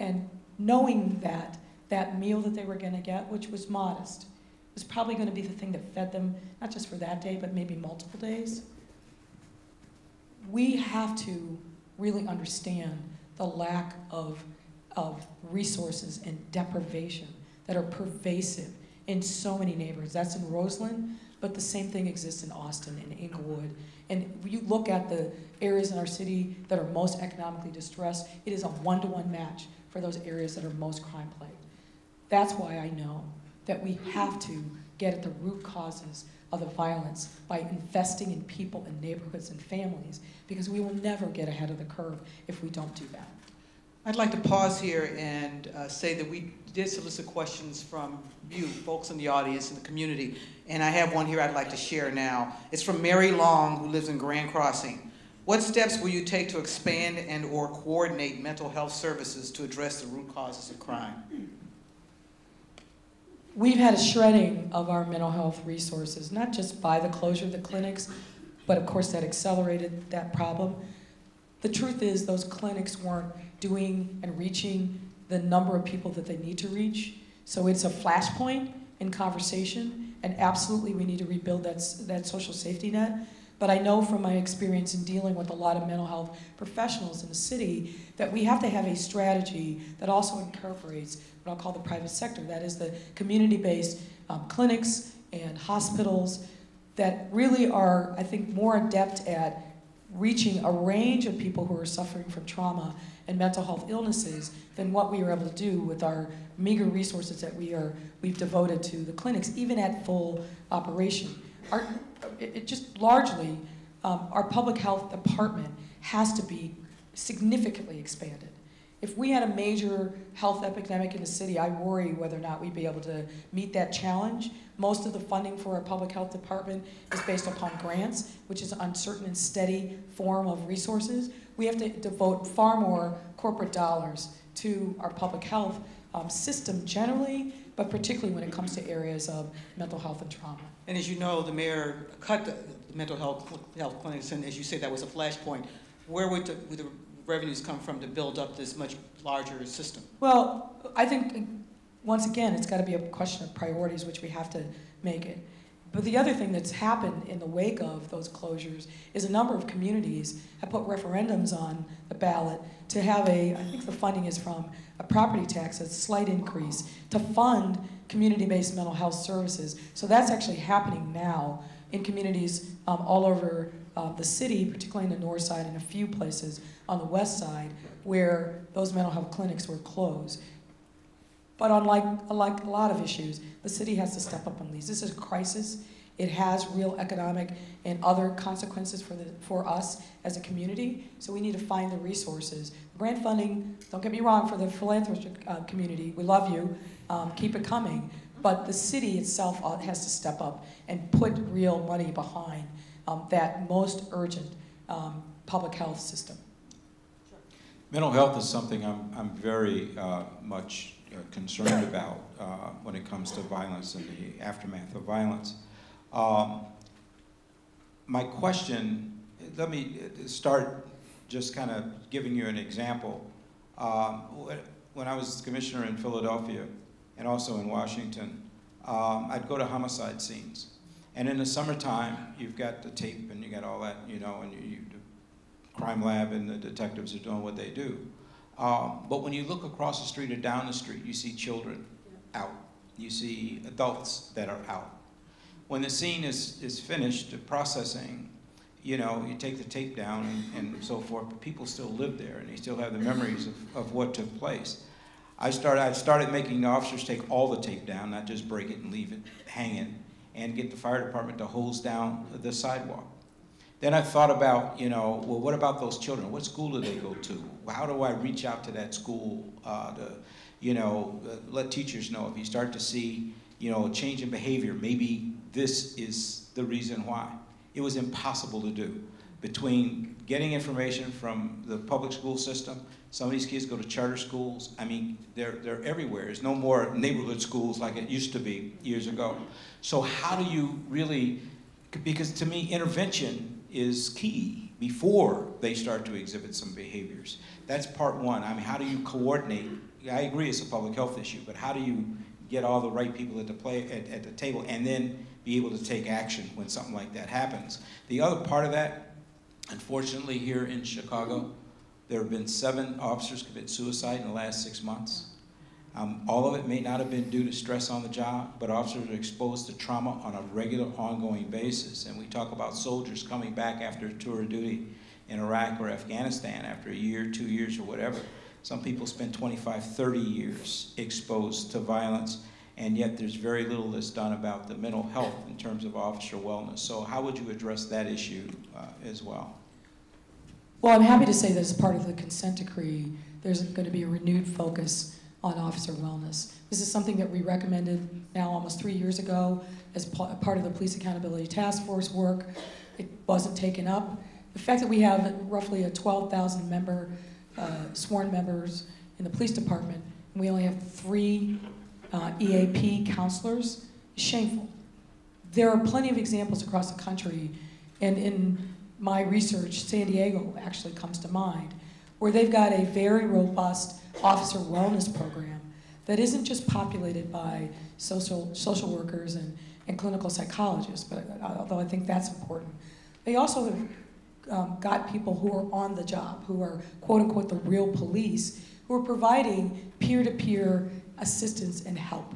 S5: And knowing that that meal that they were going to get, which was modest, was probably going to be the thing that fed them, not just for that day, but maybe multiple days. We have to really understand the lack of, of resources and deprivation that are pervasive in so many neighborhoods. That's in Roseland, but the same thing exists in Austin and Englewood. And you look at the areas in our city that are most economically distressed, it is a one-to-one match for those areas that are most crime plagued. That's why I know that we have to get at the root causes of the violence by investing in people and neighborhoods and families, because we will never get ahead of the curve if we don't do that.
S6: I'd like to pause here and uh, say that we did solicit questions from you, folks in the audience, in the community, and I have one here I'd like to share now. It's from Mary Long, who lives in Grand Crossing. What steps will you take to expand and/or coordinate mental health services to address the root causes of crime?
S5: We've had a shredding of our mental health resources, not just by the closure of the clinics, but of course that accelerated that problem. The truth is those clinics weren't doing and reaching the number of people that they need to reach. So it's a flashpoint in conversation, and absolutely we need to rebuild that, that social safety net. But I know from my experience in dealing with a lot of mental health professionals in the city that we have to have a strategy that also incorporates what I'll call the private sector. That is the community-based um, clinics and hospitals that really are, I think, more adept at reaching a range of people who are suffering from trauma and mental health illnesses than what we are able to do with our meager resources that we are, we've devoted to the clinics, even at full operation. Our, it, it just largely, um, our public health department has to be significantly expanded. If we had a major health epidemic in the city, I worry whether or not we'd be able to meet that challenge. Most of the funding for our public health department is based upon grants, which is an uncertain and steady form of resources. We have to devote far more corporate dollars to our public health um, system generally, but particularly when it comes to areas of mental health and trauma.
S6: And as you know, the mayor cut the mental health, health clinics, and as you say, that was a flashpoint. Where would the, would the revenues come from to build up this much larger system?
S5: Well, I think, once again, it's got to be a question of priorities, which we have to make it. But the other thing that's happened in the wake of those closures is a number of communities have put referendums on the ballot to have a, I think the funding is from a property tax, a slight increase, to fund community-based mental health services. So that's actually happening now in communities um, all over the city, particularly in the north side and a few places on the west side, where those mental health clinics were closed. But unlike, unlike a lot of issues, the city has to step up on these. This is a crisis. It has real economic and other consequences for, the, for us as a community, so we need to find the resources. Grant funding, don't get me wrong, for the philanthropic uh, community, we love you, um, keep it coming, but the city itself uh, has to step up and put real money behind um, that most urgent um, public health system.
S7: Mental health is something I'm, I'm very uh, much uh, concerned about uh, when it comes to violence and the aftermath of violence. Um, my question, let me uh, start just kind of giving you an example. Um, when I was commissioner in Philadelphia and also in Washington, um, I'd go to homicide scenes. And in the summertime, you've got the tape and you got all that, you know, and you, you the crime lab and the detectives are doing what they do. Um, but when you look across the street or down the street, you see children out. You see adults that are out. When the scene is, is finished, processing, you know, you take the tape down and, and so forth, but people still live there and they still have the memories of, of what took place. I started, I started making the officers take all the tape down, not just break it and leave it hanging, and get the fire department to hose down the sidewalk. Then I thought about, you know, well, what about those children? What school do they go to? How do I reach out to that school uh, to, you know, uh, let teachers know if you start to see, you know, a change in behavior, maybe this is the reason why. It was impossible to do. Between getting information from the public school system, some of these kids go to charter schools. I mean, they're, they're everywhere. There's no more neighborhood schools like it used to be years ago. So how do you really, because to me, intervention is key before they start to exhibit some behaviors. That's part one. I mean, how do you coordinate? I agree it's a public health issue, but how do you get all the right people at the, play, at, at the table and then be able to take action when something like that happens? The other part of that, unfortunately here in Chicago, there have been seven officers commit suicide in the last six months. Um, all of it may not have been due to stress on the job, but officers are exposed to trauma on a regular, ongoing basis. And we talk about soldiers coming back after a tour of duty in Iraq or Afghanistan after a year, two years, or whatever. Some people spend 25, 30 years exposed to violence, and yet there's very little that's done about the mental health in terms of officer wellness. So how would you address that issue uh, as well?
S5: Well, I'm happy to say that as part of the consent decree, there's going to be a renewed focus on officer wellness. This is something that we recommended now almost three years ago as part of the Police Accountability Task Force work. It wasn't taken up. The fact that we have roughly a 12,000 member, uh, sworn members in the police department, and we only have three uh, EAP counselors is shameful. There are plenty of examples across the country, and in my research, San Diego actually comes to mind, where they've got a very robust officer wellness program that isn't just populated by social, social workers and, and clinical psychologists, but uh, although I think that's important. They also have um, got people who are on the job, who are quote unquote the real police, who are providing peer to peer assistance and help,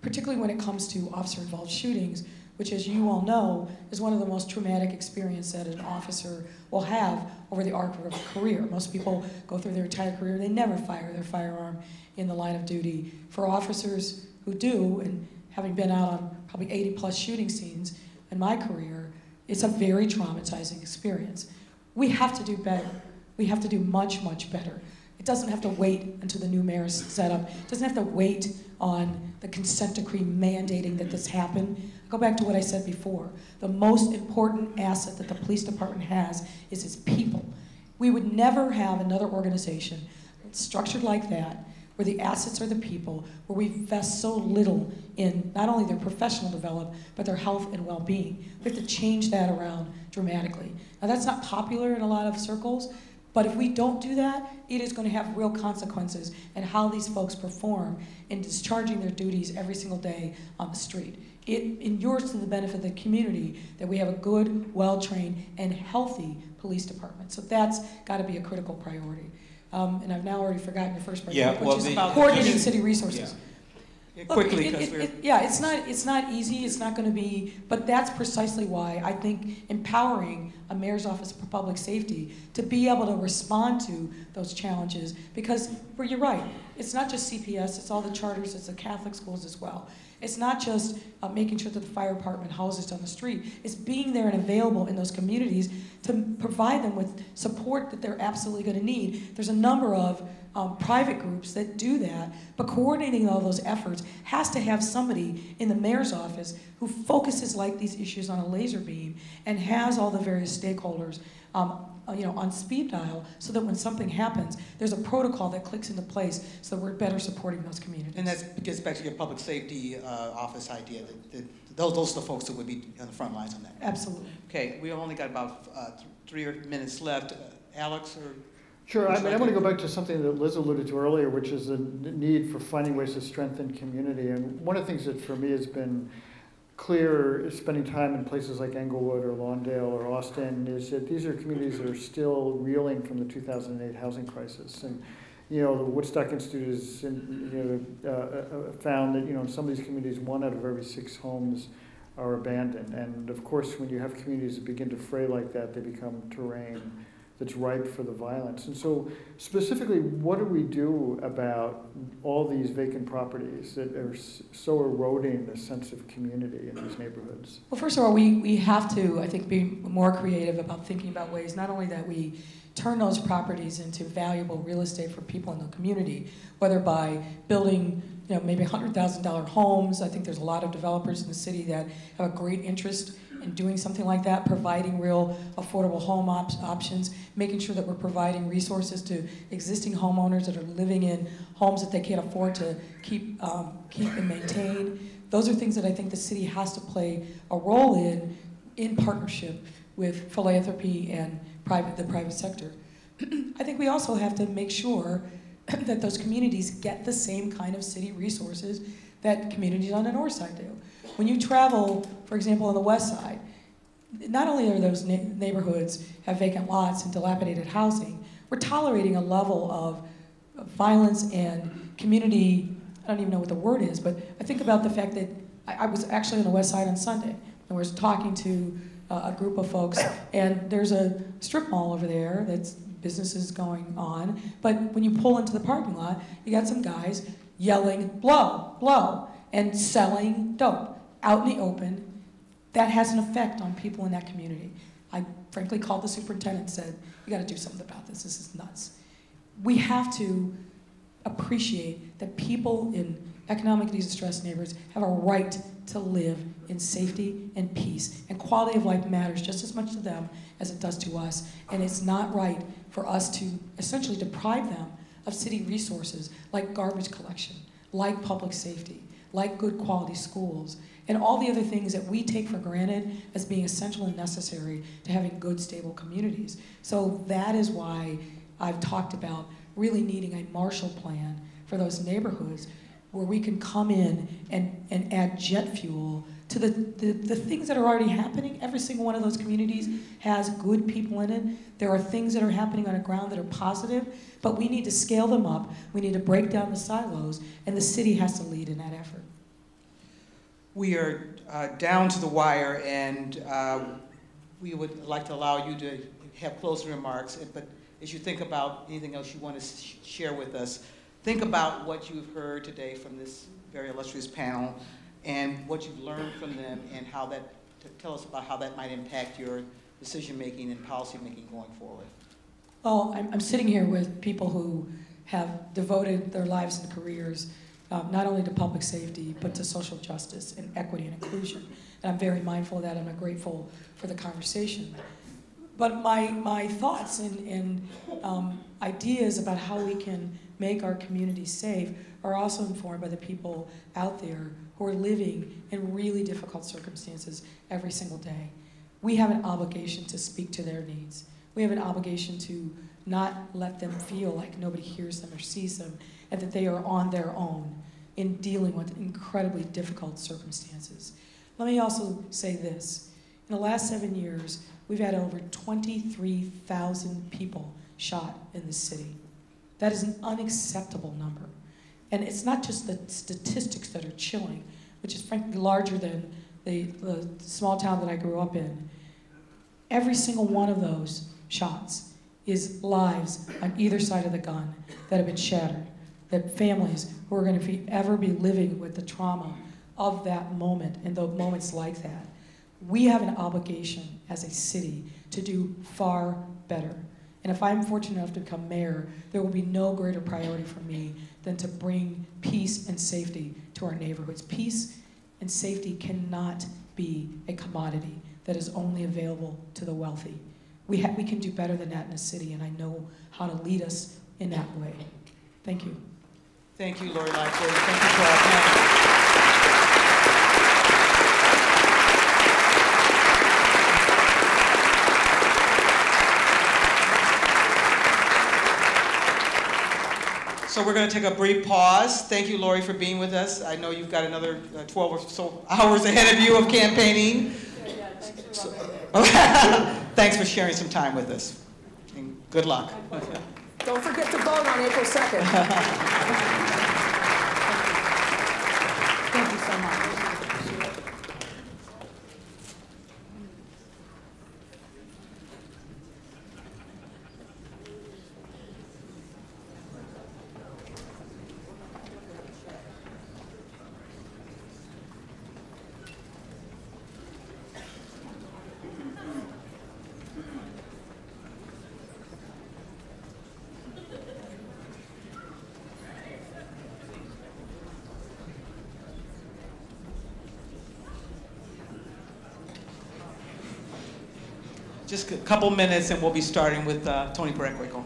S5: particularly when it comes to officer involved shootings, which, as you all know, is one of the most traumatic experiences that an officer will have over the arc of a career. Most people go through their entire career, they never fire their firearm in the line of duty. For officers who do, and having been out on probably 80 plus shooting scenes in my career, it's a very traumatizing experience. We have to do better. We have to do much, much better. Doesn't have to wait until the new mayor's set up. Doesn't have to wait on the consent decree mandating that this happen. Go back to what I said before. The most important asset that the police department has is its people. We would never have another organization structured like that where the assets are the people, where we invest so little in not only their professional development, but their health and well-being. We have to change that around dramatically. Now that's not popular in a lot of circles, but if we don't do that, it is going to have real consequences in how these folks perform in discharging their duties every single day on the street. It endures to the benefit of the community that we have a good, well-trained, and healthy police department. So that's got to be a critical priority. Um, and I've now already forgotten your first part,
S7: Yeah,
S5: which
S7: well,
S5: is
S7: the-
S5: about coordinating city resources.
S7: Yeah.
S5: Look,
S6: Quickly,
S5: it-
S6: because
S5: it-
S6: we're.
S5: it- Yeah, it's not, it's not easy, it's not gonna be, but that's precisely why I think empowering a mayor's office for public safety to be able to respond to those challenges, because, well, you're right, it's not just CPS, it's all the charters, it's the Catholic schools as well. It's not just uh, making sure that the fire department houses on the street, it's being there and available in those communities to provide them with support that they're absolutely gonna need. There's a number of um, private groups that do that, but coordinating all those efforts has to have somebody in the mayor's office who focuses like these issues on a laser beam and has all the various stakeholders um, uh, you know, on speed dial so that when something happens, there's a protocol that clicks into place so that we're better supporting those communities.
S3: And that gets back to your public safety uh, office idea, that, that those, those are the folks that would be on the front lines on that.
S5: Absolutely.
S3: Okay, we only got about uh, th- three minutes left. Uh, Alex, or,
S8: Sure, I mean, I want to go back to something that Liz alluded to earlier, which is the need for finding ways to strengthen community. And one of the things that for me has been clear, is spending time in places like Englewood or Lawndale or Austin, is that these are communities that are still reeling from the 2008 housing crisis. And, you know, the Woodstock Institute has, you know, uh, uh, found that, you know, in some of these communities, one out of every six homes are abandoned. And of course, when you have communities that begin to fray like that, they become terrain that's ripe for the violence. And so, specifically, what do we do about all these vacant properties that are so eroding the sense of community in these neighborhoods?
S5: Well, first of all, we, we have to, I think, be more creative about thinking about ways not only that we turn those properties into valuable real estate for people in the community, whether by building, you know, maybe $100,000 homes. I think there's a lot of developers in the city that have a great interest in doing something like that, providing real affordable home op- options, making sure that we're providing resources to existing homeowners that are living in homes that they can't afford to keep, um, keep and maintain. Those are things that I think the city has to play a role in, in partnership with philanthropy and private, the private sector. I think we also have to make sure that those communities get the same kind of city resources that communities on the north side do. When you travel, for example, on the west side, not only are those neighborhoods have vacant lots and dilapidated housing, we're tolerating a level of violence and community I don't even know what the word is, but I think about the fact that I, I was actually on the west side on Sunday and was talking to uh, a group of folks, and there's a strip mall over there that's businesses going on. But when you pull into the parking lot, you got some guys yelling, blow, blow, and selling dope out in the open. That has an effect on people in that community. I frankly called the superintendent and said, you got to do something about this. This is nuts. We have to appreciate that people in economically distressed neighborhoods have a right to live in safety and peace. And quality of life matters just as much to them as it does to us. And it's not right for us to essentially deprive them of city resources like garbage collection, like public safety, like good quality schools, and all the other things that we take for granted as being essential and necessary to having good, stable communities. So that is why I've talked about really needing a Marshall Plan for those neighborhoods where we can come in and, and add jet fuel to the, the, the things that are already happening. Every single one of those communities has good people in it. There are things that are happening on the ground that are positive, but we need to scale them up. We need to break down the silos, and the city has to lead in that effort.
S3: We are uh, down to the wire, and uh, we would like to allow you to have closing remarks. But as you think about anything else you want to sh share with us, think about what you've heard today from this very illustrious panel and what you've learned from them and how that, tell us about how that might impact your decision making and policy making going forward.
S5: Well, I'm, I'm sitting here with people who have devoted their lives and careers um, not only to public safety, but to social justice and equity and inclusion. And I'm very mindful of that, and I'm grateful for the conversation. But my, my thoughts and, and um, ideas about how we can make our communities safe are also informed by the people out there who are living in really difficult circumstances every single day. We have an obligation to speak to their needs. We have an obligation to not let them feel like nobody hears them or sees them and that they are on their own in dealing with incredibly difficult circumstances. Let me also say this. In the last seven years, we've had over 23,000 people shot in the city. That is an unacceptable number. And it's not just the statistics that are chilling, which is frankly larger than the, the small town that I grew up in. Every single one of those shots is lives on either side of the gun that have been shattered that families who are going to be, ever be living with the trauma of that moment and the moments like that, we have an obligation as a city to do far better. And if I'm fortunate enough to become mayor, there will be no greater priority for me than to bring peace and safety to our neighborhoods. Peace and safety cannot be a commodity that is only available to the wealthy. We, we can do better than that in a city, and I know how to lead us in that way. Thank you.
S3: Thank you, Lori Lightfoot. Thank you for our panel. So we're going to take a brief pause. Thank you, Lori, for being with us. I know you've got another uh, 12 or so hours ahead of you of campaigning. Yeah, thanks, for so, thanks for sharing some time with us. And good luck.
S6: Don't forget to vote on April 2nd.
S3: just a couple minutes and we'll be starting with uh, Toni Preckwinkle.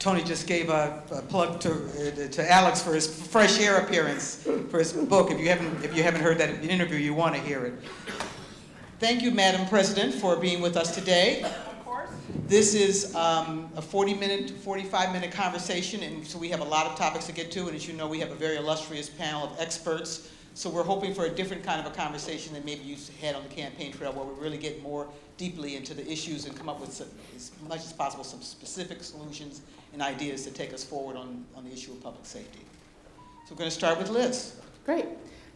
S3: Toni just gave a, a plug to, uh, to Alex for his fresh air appearance for his book. If you haven't, if you haven't heard that interview, you want to hear it. Thank you, Madam President, for being with us today.
S6: Of course.
S3: This is um, a 40-minute, 45-minute conversation, and so we have a lot of topics to get to. And as you know, we have a very illustrious panel of experts. So we're hoping for a different kind of a conversation than maybe you had on the campaign trail, where we really get more deeply into the issues and come up with some, as much as possible some specific solutions and ideas to take us forward on, on the issue of public safety. So we're going to start with Liz.
S4: Great.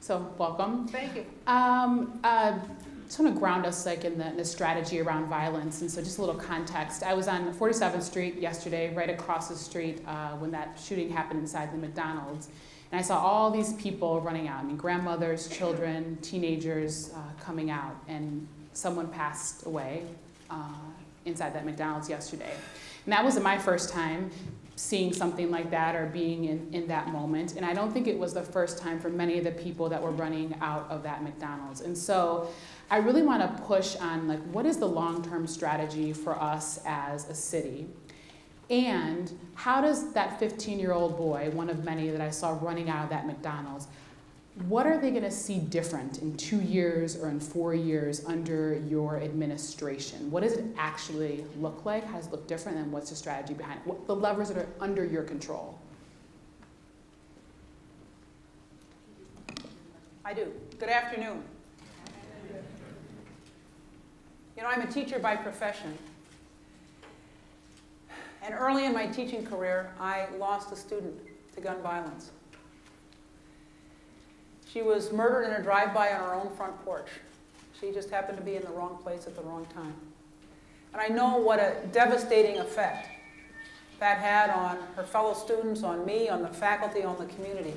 S4: So welcome.
S6: Thank you.
S4: Um, uh, just want to ground us like in the, in the strategy around violence, and so just a little context. I was on 47th Street yesterday, right across the street uh, when that shooting happened inside the McDonald's, and I saw all these people running out. I mean, grandmothers, children, teenagers uh, coming out, and someone passed away uh, inside that McDonald's yesterday. And that wasn't my first time seeing something like that or being in, in that moment. And I don't think it was the first time for many of the people that were running out of that McDonald's. And so I really want to push on like what is the long-term strategy for us as a city? And how does that 15-year-old boy, one of many that I saw running out of that McDonald's, what are they going to see different in two years or in four years under your administration? What does it actually look like? How does it look different? And what's the strategy behind it? What, the levers that are under your control?
S9: I do. Good afternoon. You know, I'm a teacher by profession. And early in my teaching career, I lost a student to gun violence. She was murdered in a drive-by on her own front porch. She just happened to be in the wrong place at the wrong time. And I know what a devastating effect that had on her fellow students, on me, on the faculty, on the community.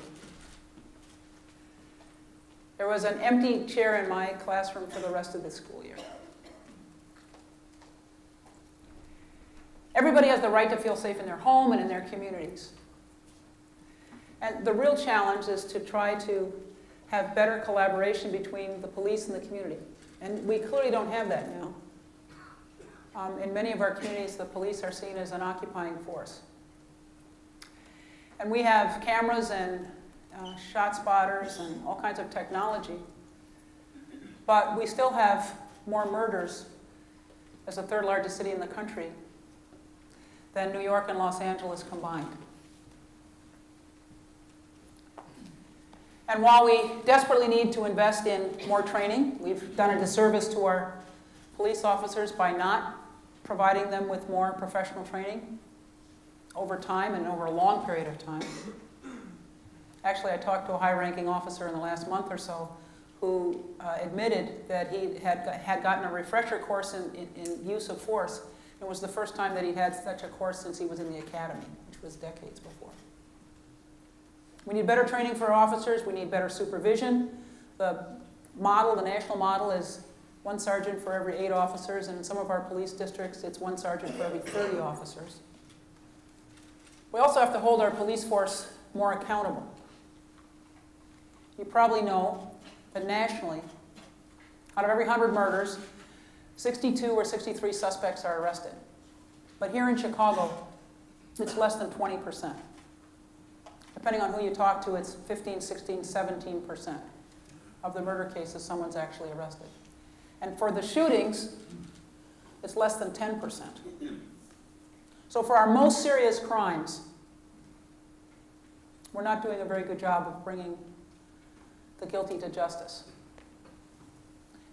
S9: There was an empty chair in my classroom for the rest of the school year. Everybody has the right to feel safe in their home and in their communities. And the real challenge is to try to have better collaboration between the police and the community. And we clearly don't have that now. Um, in many of our communities, the police are seen as an occupying force. And we have cameras and uh, shot spotters and all kinds of technology. But we still have more murders as the third largest city in the country than New York and Los Angeles combined. And while we desperately need to invest in more training, we've done a disservice to our police officers by not providing them with more professional training over time and over a long period of time. Actually, I talked to a high-ranking officer in the last month or so who uh, admitted that he had, had gotten a refresher course in, in, in use of force. It was the first time that he'd had such a course since he was in the academy, which was decades before. We need better training for officers. We need better supervision. The model, the national model, is one sergeant for every eight officers, and in some of our police districts, it's one sergeant for every 30 officers. We also have to hold our police force more accountable. You probably know that nationally, out of every 100 murders, 62 or 63 suspects are arrested. But here in Chicago, it's less than 20 percent. Depending on who you talk to, it's 15, 16, 17% of the murder cases someone's actually arrested. And for the shootings, it's less than 10%. So for our most serious crimes, we're not doing a very good job of bringing the guilty to justice.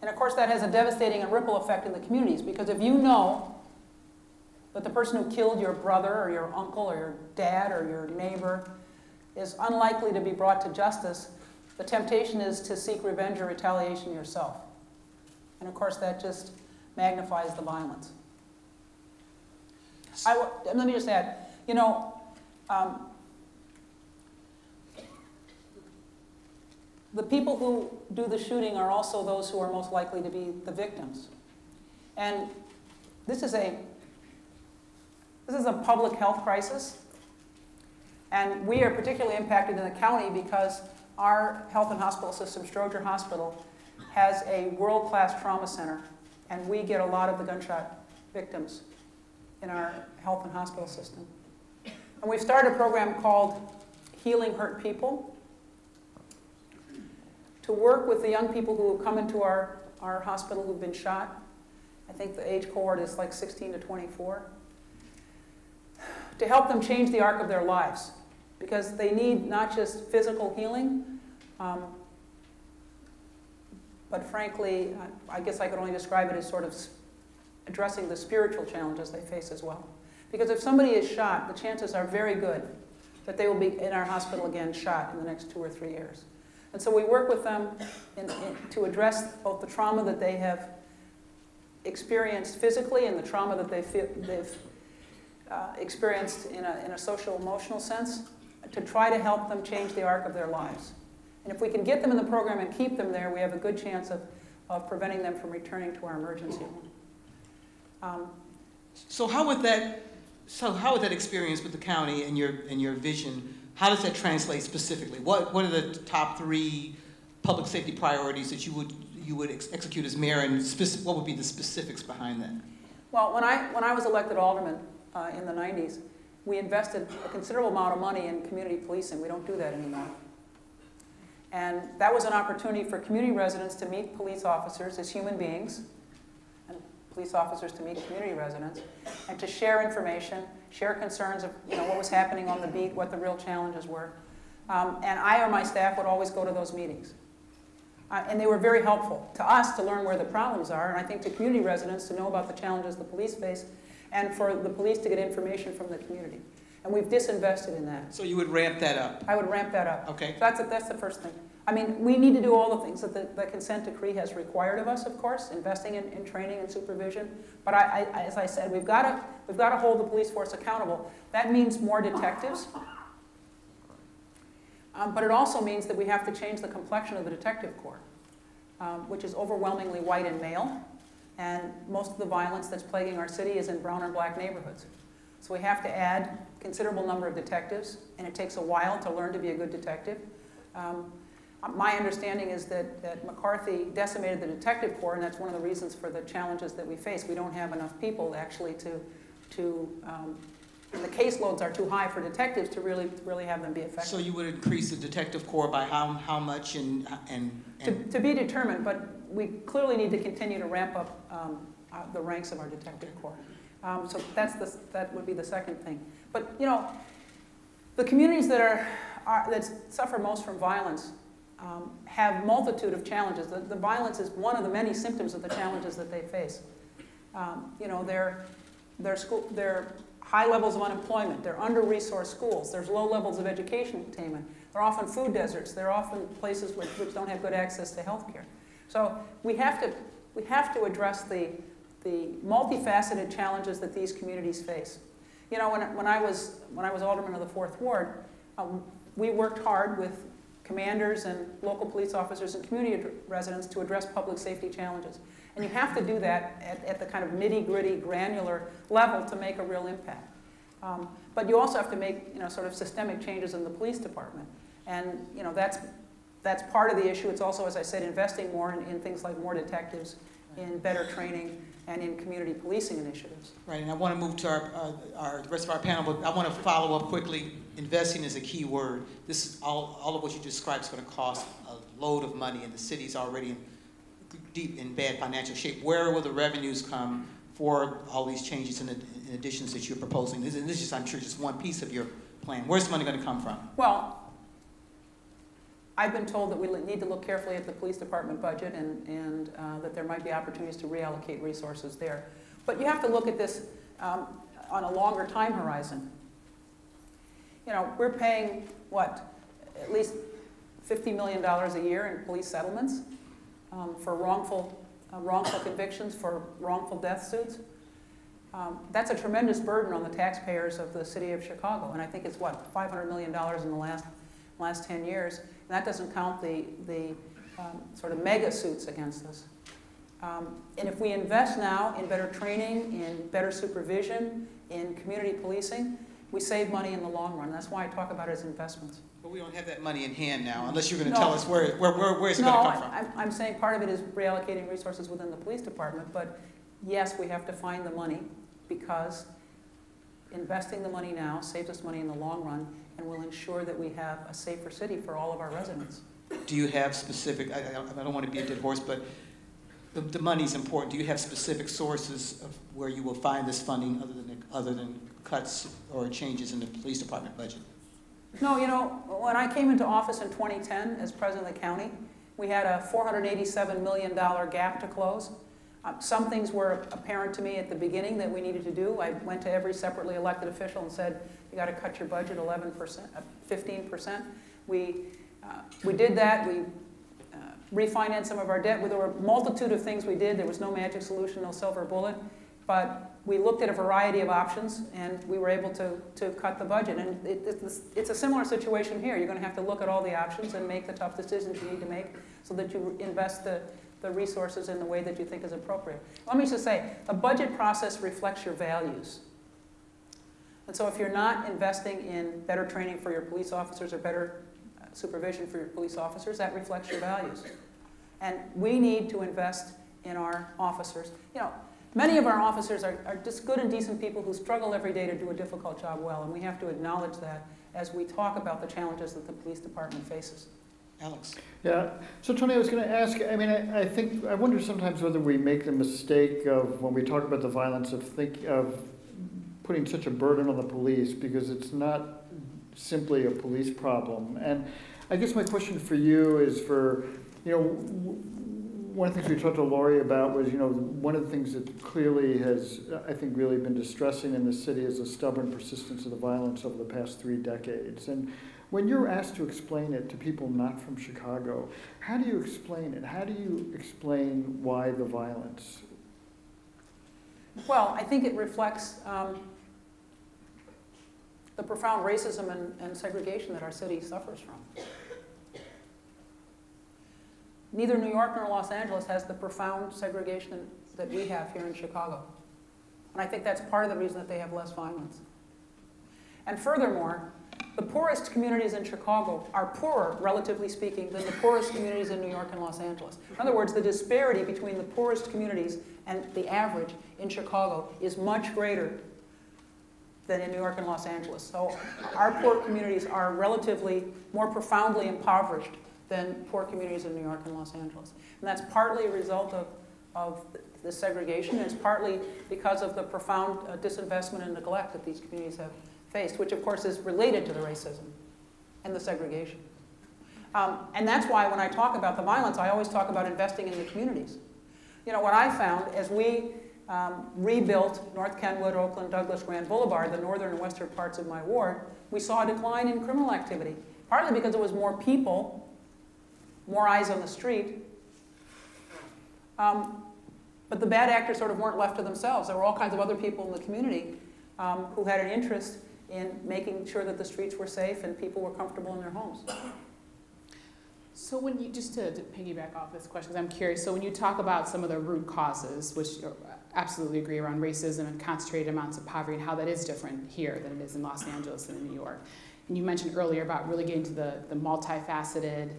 S9: And of course, that has a devastating and ripple effect in the communities because if you know that the person who killed your brother or your uncle or your dad or your neighbor is unlikely to be brought to justice, the temptation is to seek revenge or retaliation yourself. And of course, that just magnifies the violence. I, let me just add, you know, um, the people who do the shooting are also those who are most likely to be the victims. And this is a, this is a public health crisis. And we are particularly impacted in the county because our health and hospital system, Stroger Hospital, has a world-class trauma center, and we get a lot of the gunshot victims in our health and hospital system. And we've started a program called Healing Hurt People to work with the young people who have come into our, our hospital who've been shot. I think the age cohort is like 16 to 24. To help them change the arc of their lives because they need not just physical healing, um, but frankly, I I guess I could only describe it as sort of addressing the spiritual challenges they face as well. Because if somebody is shot, the chances are very good that they will be in our hospital again shot in the next two or three years. And so we work with them in, in, to address both the trauma that they have experienced physically and the trauma that they they've uh, experienced in a, in a social emotional sense, to try to help them change the arc of their lives. And if we can get them in the program and keep them there, we have a good chance of, of preventing them from returning to our emergency room. Um,
S3: So how would that, so how would that experience with the county and your, and your vision, how does that translate specifically? What, what are the top three public safety priorities that you would, you would ex- execute as mayor and what would be the specifics behind that?
S9: Well, when I, when I was elected alderman uh, in the 90s, we invested a considerable amount of money in community policing. We don't do that anymore. And that was an opportunity for community residents to meet police officers as human beings, police officers to meet community residents, and to share information, share concerns of you know, what was happening on the beat, what the real challenges were. Um, and I or my staff would always go to those meetings. Uh, and they were very helpful to us to learn where the problems are, and I think to community residents to know about the challenges the police face, and for the police to get information from the community. And we've disinvested in that.
S3: So you would ramp that up?
S9: I would ramp that up.
S3: Okay.
S9: So that's, that's the first thing. I mean, we need to do all the things that the, the consent decree has required of us, of course, investing in, in training and supervision. But I, I, as I said, we've got to, we've got to hold the police force accountable. That means more detectives. Um, but it also means that we have to change the complexion of the detective corps, um, which is overwhelmingly white and male. And most of the violence that's plaguing our city is in brown and black neighborhoods. So we have to add a considerable number of detectives, and it takes a while to learn to be a good detective. Um, my understanding is that, that McCarthy decimated the detective corps, and that's one of the reasons for the challenges that we face. We don't have enough people actually to, to um, and the caseloads are too high for detectives to really, to really have them be effective.
S3: So you would increase the detective corps by how, how much and, and,
S9: To, to be determined, but we clearly need to continue to ramp up um, uh, the ranks of our detective corps. Um, So that's the, that would be the second thing. But, you know, the communities that are, are, that suffer most from violence um, have multitude of challenges. The, the violence is one of the many symptoms of the challenges that they face. Um, You know, they're, they're school, they're high levels of unemployment, they're under-resourced schools, there's low levels of education attainment, they're often food deserts, they're often places which, which don't have good access to health care. So we have to, we have to address the, the multifaceted challenges that these communities face. You know, when, when, I, was, when I was alderman of the Fourth Ward, um, we worked hard with commanders and local police officers and community residents to address public safety challenges. And you have to do that at, at the kind of nitty-gritty, granular level to make a real impact. Um, but you also have to make, you know, sort of systemic changes in the police department. And, you know, that's, that's part of the issue. It's also, as I said, investing more in, in things like more detectives, in better training, and in community policing initiatives.
S3: Right, and I want to move to our, uh, our, the rest of our panel, but I want to follow up quickly. Investing is a key word. This is, all, all of what you described is going to cost a load of money, and the city's already in deep in bad financial shape. Where will the revenues come for all these changes and, and additions that you're proposing? This is, this is, I'm sure, just one piece of your plan. Where's the money going to come from?
S9: Well, I've been told that we need to look carefully at the police department budget and, and uh, that there might be opportunities to reallocate resources there. But you have to look at this um, on a longer time horizon. You know, we're paying, what, at least $50 million a year in police settlements um, for wrongful, uh, wrongful convictions, for wrongful death suits. Um, that's a tremendous burden on the taxpayers of the city of Chicago. And I think it's, what, $500 million in the last, last 10 years. And that doesn't count the, the um, sort of mega suits against us. Um, and if we invest now in better training, in better supervision, in community policing, we save money in the long run. That's why I talk about it as investments.
S3: But we don't have that money in hand now, unless you're going to
S9: No.
S3: tell us where, where, where, where's it
S9: No,
S3: going to come from?
S9: I- I'm, I'm saying part of it is reallocating resources within the police department, but yes, we have to find the money because investing the money now saves us money in the long run and will ensure that we have a safer city for all of our residents.
S3: Do you have specific, I, I don't- I don't want to be a dead horse, but the, the money's important. Do you have specific sources of where you will find this funding other than, other than cuts or changes in the police department budget?
S9: No, you know, when I came into office in 2010 as president of the county, we had a $487 million gap to close. Uh, Some things were apparent to me at the beginning that we needed to do. I went to every separately elected official and said, you got to cut your budget 11%, uh, 15%. We, uh, we did that. We uh, refinanced some of our debt. There were a multitude of things we did. There was no magic solution, no silver bullet. But we looked at a variety of options and we were able to, to cut the budget. And it, it's, it's a similar situation here. You're going to have to look at all the options and make the tough decisions you need to make so that you invest the, the resources in the way that you think is appropriate. Let me just say, the budget process reflects your values. And so if you're not investing in better training for your police officers or better uh, supervision for your police officers, that reflects your values. And we need to invest in our officers. You know, many of our officers are, are just good and decent people who struggle every day to do a difficult job well, and we have to acknowledge that as we talk about the challenges that the police department faces.
S3: Alex?
S8: Yeah, so Toni, I was going to ask, I mean, I, I think, I wonder sometimes whether we make the mistake of, when we talk about the violence, of think, of putting such a burden on the police, because it's not simply a police problem. And I guess my question for you is for, you know, w- one of the things we talked to Lori about was, you know, one of the things that clearly has, I think, really been distressing in the city is the stubborn persistence of the violence over the past three decades. And when you're asked to explain it to people not from Chicago, how do you explain it? How do you explain why the violence?
S9: Well, I think it reflects um, the profound racism and, and segregation that our city suffers from. Neither New York nor Los Angeles has the profound segregation that we have here in Chicago. And I think that's part of the reason that they have less violence. And furthermore, the poorest communities in Chicago are poorer, relatively speaking, than the poorest communities in New York and Los Angeles. In other words, the disparity between the poorest communities and the average in Chicago is much greater than in New York and Los Angeles. So our poor communities are relatively more profoundly impoverished than poor communities in New York and Los Angeles. And that's partly a result of, of the segregation, it's partly because of the profound uh, disinvestment and neglect that these communities have faced, which of course is related to the racism and the segregation. Um, and that's why when I talk about the violence, I always talk about investing in the communities. You know, what I found as we um, rebuilt North Kenwood, Oakland, Douglas, Grand Boulevard, the northern and western parts of my ward, we saw a decline in criminal activity, partly because there was more people, more eyes on the street. Um, but the bad actors sort of weren't left to themselves. There were all kinds of other people in the community um, who had an interest in making sure that the streets were safe and people were comfortable in their homes.
S4: So when you, just to, to piggyback off this question, 'cause I'm curious, so when you talk about some of the root causes, which I absolutely agree around racism and concentrated amounts of poverty and how that is different here than it is in Los Angeles and in New York. And you mentioned earlier about really getting to the, the multifaceted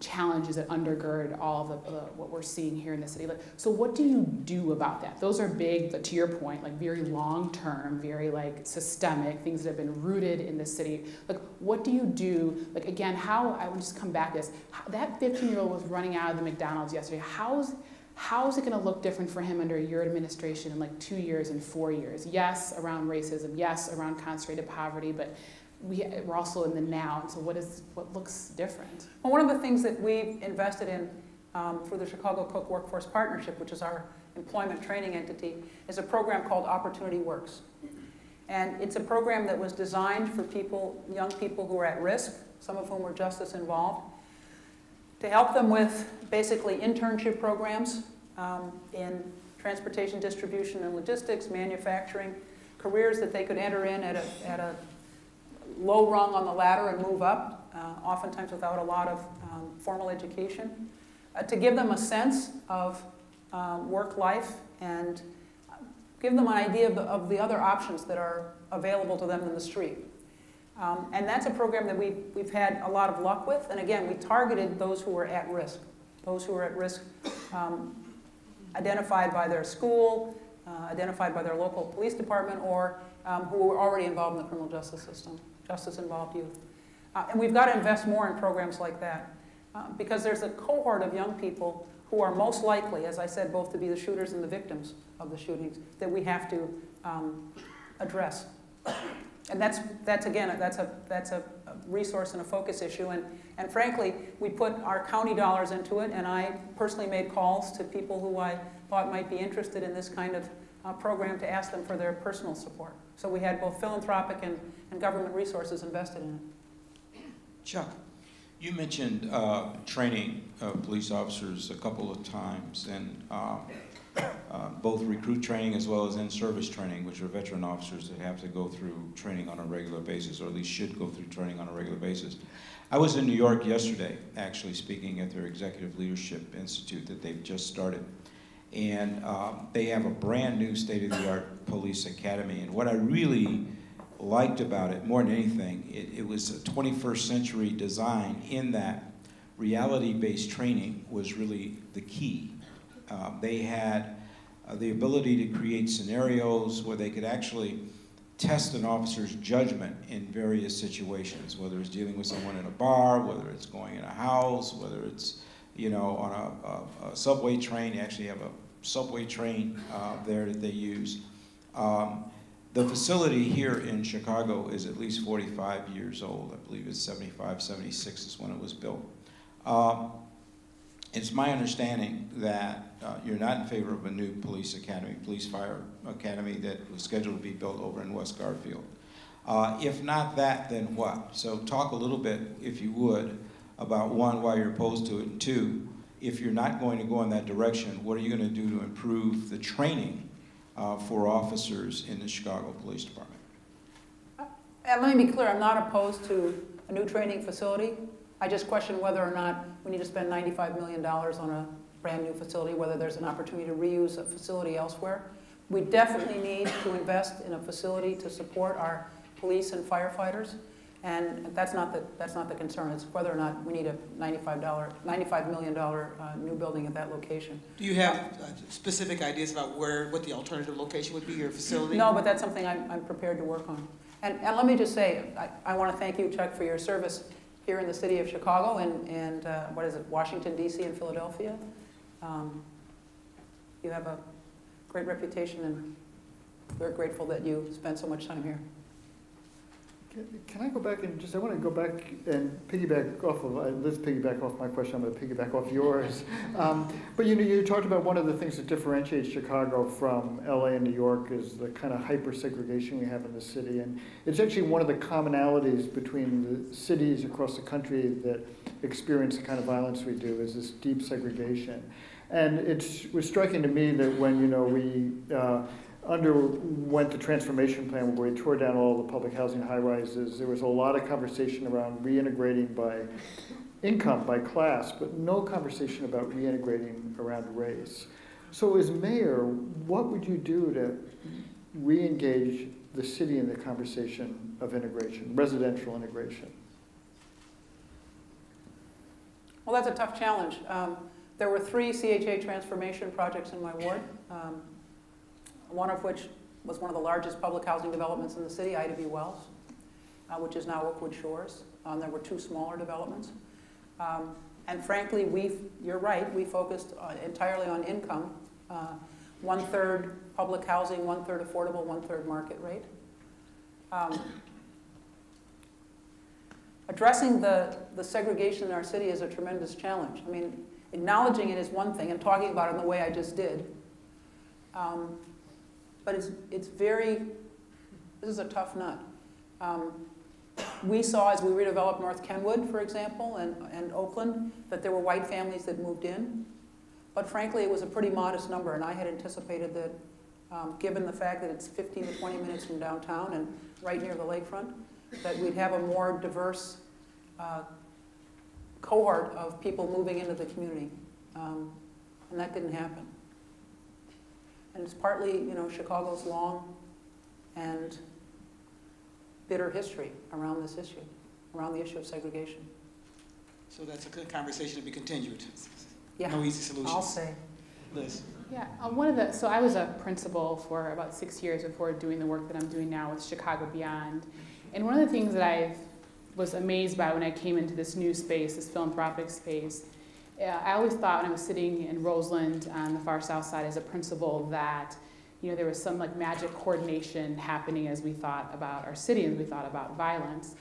S4: challenges that undergird all the, what we're seeing here in the city. So what do you do about that? Those are big, but to your point, like very long term, very like systemic things that have been rooted in the city. Like, what do you do? Like, again, how I would just come back to this. How, that 15 year old was running out of the McDonald's yesterday. How's how is it going to look different for him under your administration in like two years and four years? Yes, around racism. Yes, around concentrated poverty, but we, we're also in the now. And so, what is what looks different?
S9: Well, one of the things that we've invested in um, for the Chicago Cook Workforce Partnership, which is our employment training entity, is a program called Opportunity Works. And it's a program that was designed for people, young people who are at risk, some of whom were justice involved, to help them with basically internship programs um, in transportation distribution and logistics, manufacturing, careers that they could enter in at a, at a low rung on the ladder and move up, uh, oftentimes without a lot of um, formal education, uh, to give them a sense of um, work life and give them an idea of the, of the other options that are available to them in the street. Um, and that's a program that we, we've had a lot of luck with. And again, we targeted those who were at risk, those who were at risk um, identified by their school, uh, identified by their local police department, or um, who are already involved in the criminal justice system, justice-involved youth. Uh, And we've got to invest more in programs like that, uh, because there's a cohort of young people who are most likely, as I said, both to be the shooters and the victims of the shootings, that we have to um, address. And that's, that's again, that's a, that's a resource and a focus issue. And, and frankly, we put our county dollars into it, and I personally made calls to people who I thought might be interested in this kind of uh, program to ask them for their personal support. So we had both philanthropic and, and government resources invested in it.
S7: Chuck, you mentioned uh, training of police officers a couple of times, and um, uh, both recruit training as well as in-service training, which are veteran officers that have to go through training on a regular basis, or at least should go through training on a regular basis. I was in New York yesterday, actually speaking at their Executive Leadership Institute that they've just started. And um, they have a brand new state-of-the-art police academy. And what I really liked about it, more than anything, it, it was a 21st century design in that reality-based training was really the key. Um, they had uh, the ability to create scenarios where they could actually test an officer's judgment in various situations, whether it's dealing with someone in a bar, whether it's going in a house, whether it's, you know, on a, a, a subway train. They actually have a subway train uh, there that they use. Um, the facility here in Chicago is at least 45 years old. I believe it's 75, 76 is when it was built. Um, it's my understanding that uh, you're not in favor of a new police academy, police fire academy that was scheduled to be built over in West Garfield. Uh, if not that, then what? So talk a little bit, if you would, about one, why you're opposed to it, and two, if you're not going to go in that direction, what are you going to do to improve the training uh, for officers in the Chicago Police Department?
S9: And let me be clear, I'm not opposed to a new training facility. I just question whether or not we need to spend $95 million on a brand-new facility, whether there's an opportunity to reuse a facility elsewhere. We definitely need to invest in a facility to support our police and firefighters, and that's not the, that's not the concern. It's whether or not we need a $95, $95 million uh, new building at that location.
S3: Do you have uh, specific ideas about where, what the alternative location would be, your facility?
S9: No, but that's something I'm, I'm prepared to work on. And, and let me just say, I, I want to thank you, Chuck, for your service here in the city of Chicago and, and uh, what is it, Washington, D.C. and Philadelphia. Um, you have a great reputation, and we're grateful that you spent so much time here.
S8: Can- I go back and just, I want to go back and piggyback off of, uh, let's piggyback off my question, I'm going to piggyback off yours. Um, But you know, you talked about one of the things that differentiates Chicago from LA and New York is the kind of hyper segregation we have in the city. And it's actually one of the commonalities between the cities across the country that experience the kind of violence we do is this deep segregation. And it was striking to me that when, you know, we uh, underwent the transformation plan where we tore down all the public housing high rises, there was a lot of conversation around reintegrating by income, by class, but no conversation about reintegrating around race. So as mayor, what would you do to re-engage the city in the conversation of integration, residential integration?
S9: Well, that's a tough challenge. Um, there were three CHA transformation projects in my ward, um, one of which was one of the largest public housing developments in the city, Ida B. Wells, uh, which is now Oakwood Shores. Um, there were two smaller developments. Um, and frankly, we, you're right, we focused uh, entirely on income. Uh, one-third public housing, one-third affordable, one-third market rate. Um, addressing the, the segregation in our city is a tremendous challenge. I mean, acknowledging it is one thing and talking about it in the way I just did. Um, but it's, it's very, this is a tough nut. Um, we saw as we redeveloped North Kenwood, for example, and, and Oakland, that there were white families that moved in. But frankly, it was a pretty modest number, and I had anticipated that, um, given the fact that it's 15 to 20 minutes from downtown and right near the lakefront, that we'd have a more diverse uh, cohort of people moving into the community. Um, and that didn't happen. And it's partly, you know, Chicago's long and bitter history around this issue, around the issue of segregation.
S3: So that's a good conversation to be continued.
S9: Yeah,
S3: No easy solutions.
S9: I'll say.
S7: Liz?
S4: Yeah, uh, one of the, so I was a principal for about six years before doing the work that I'm doing now with Chicago Beyond. And one of the things that I was amazed by when I came into this new space, this philanthropic space, uh, I always thought when I was sitting in Roseland on the far south side as a principal that, you know, there was some like magic coordination happening as we thought about our city and we thought about violence.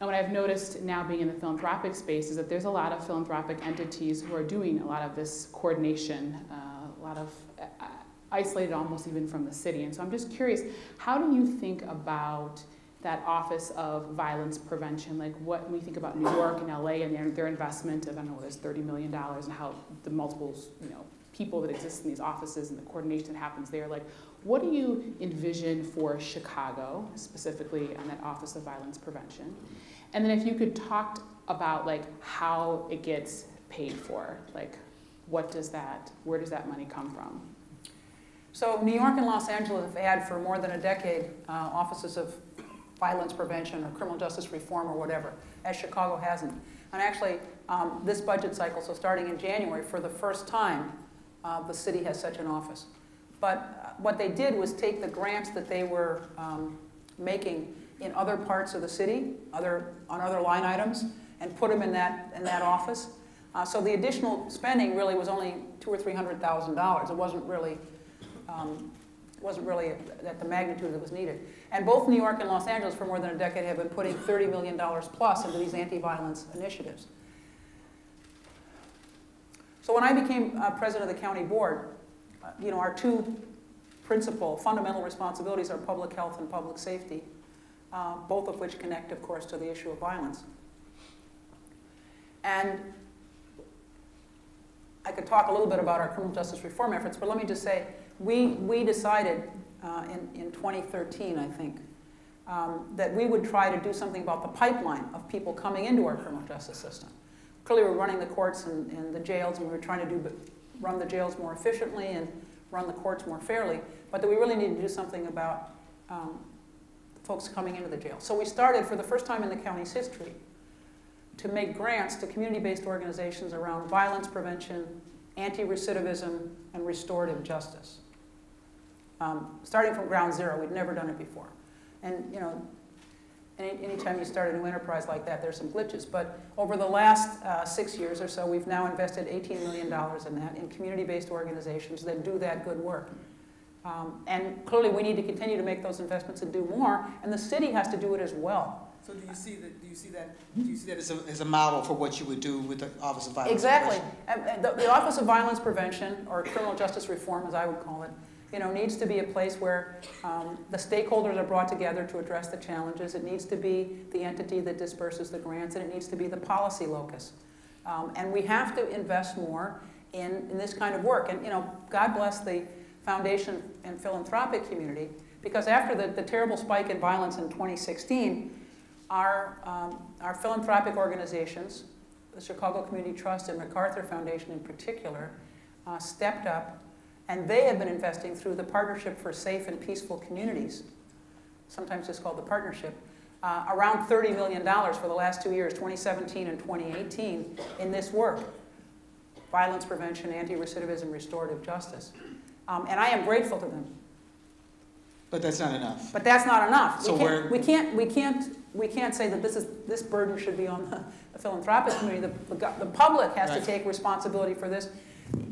S4: And what I've noticed now being in the philanthropic space is that there's a lot of philanthropic entities who are doing a lot of this coordination, uh, a lot of uh, isolated almost even from the city. And so I'm just curious, how do you think about that Office of Violence Prevention? Like what, we think about New York and LA and their, their investment of, I don't know, there's $30 million and how the multiples, you know, people that exist in these offices and the coordination that happens there, like what do you envision for Chicago, specifically on that Office of Violence Prevention? And then if you could talk about like how it gets paid for, like what does that, where does that money come from?
S9: So New York and Los Angeles have had for more than a decade uh, offices of violence prevention or criminal justice reform or whatever, as Chicago hasn't. And actually, um, this budget cycle, so starting in January, for the first time, uh, the city has such an office. But uh, what they did was take the grants that they were um, making in other parts of the city, other, on other line items, and put them in that, in that office. Uh, so the additional spending really was only two or three hundred thousand dollars. It wasn't really, um, wasn't really at the magnitude that was needed. And both New York and Los Angeles for more than a decade have been putting thirty million dollars plus into these anti-violence initiatives. So when I became uh, president of the county board, uh, you know, our two principal fundamental responsibilities are public health and public safety uh, both of which connect, of course, to the issue of violence. And I could talk a little bit about our criminal justice reform efforts, but let me just say, we, we decided uh, in, in 2013, I think, um, that we would try to do something about the pipeline of people coming into our criminal justice system. Clearly, we're running the courts and, and the jails, and we were trying to do, run the jails more efficiently and run the courts more fairly, but that we really need to do something about um, folks coming into the jail. So we started for the first time in the county's history to make grants to community-based organizations around violence prevention, anti-recidivism, and restorative justice. Um, starting from ground zero, we'd never done it before. And you know, any, anytime you start a new enterprise like that, there's some glitches. But over the last uh, six years or so, we've now invested $18 million in that, in community-based organizations that do that good work. Um, and clearly, we need to continue to make those investments and do more, and the city has to do it as well.
S3: So do you see that, do you see that, do you see that as a, as a model for what you would do with the Office of Violence
S9: Exactly.
S3: Prevention?
S9: And- and The, the Office of Violence Prevention, or Criminal Justice Reform, as I would call it, you know, needs to be a place where um, the stakeholders are brought together to address the challenges. It needs to be the entity that disperses the grants, and it needs to be the policy locus. Um, and we have to invest more in, in this kind of work. And, you know, God bless the foundation and philanthropic community, because after the, the terrible spike in violence in 2016, our, um, our philanthropic organizations, the Chicago Community Trust and MacArthur Foundation in particular, uh, stepped up, and they have been investing through the Partnership for Safe and Peaceful Communities, sometimes it's called the Partnership, uh, around $30 million for the last two years, 2017 and 2018, in this work violence prevention, anti recidivism, restorative justice. Um, and I am grateful to them.
S7: But that's not enough.
S9: But that's not enough.
S7: So
S9: we, can't, we can't we can't we can't say that this is this burden should be on the, the philanthropic community. The, the, the public has
S7: Right.
S9: to take responsibility for this.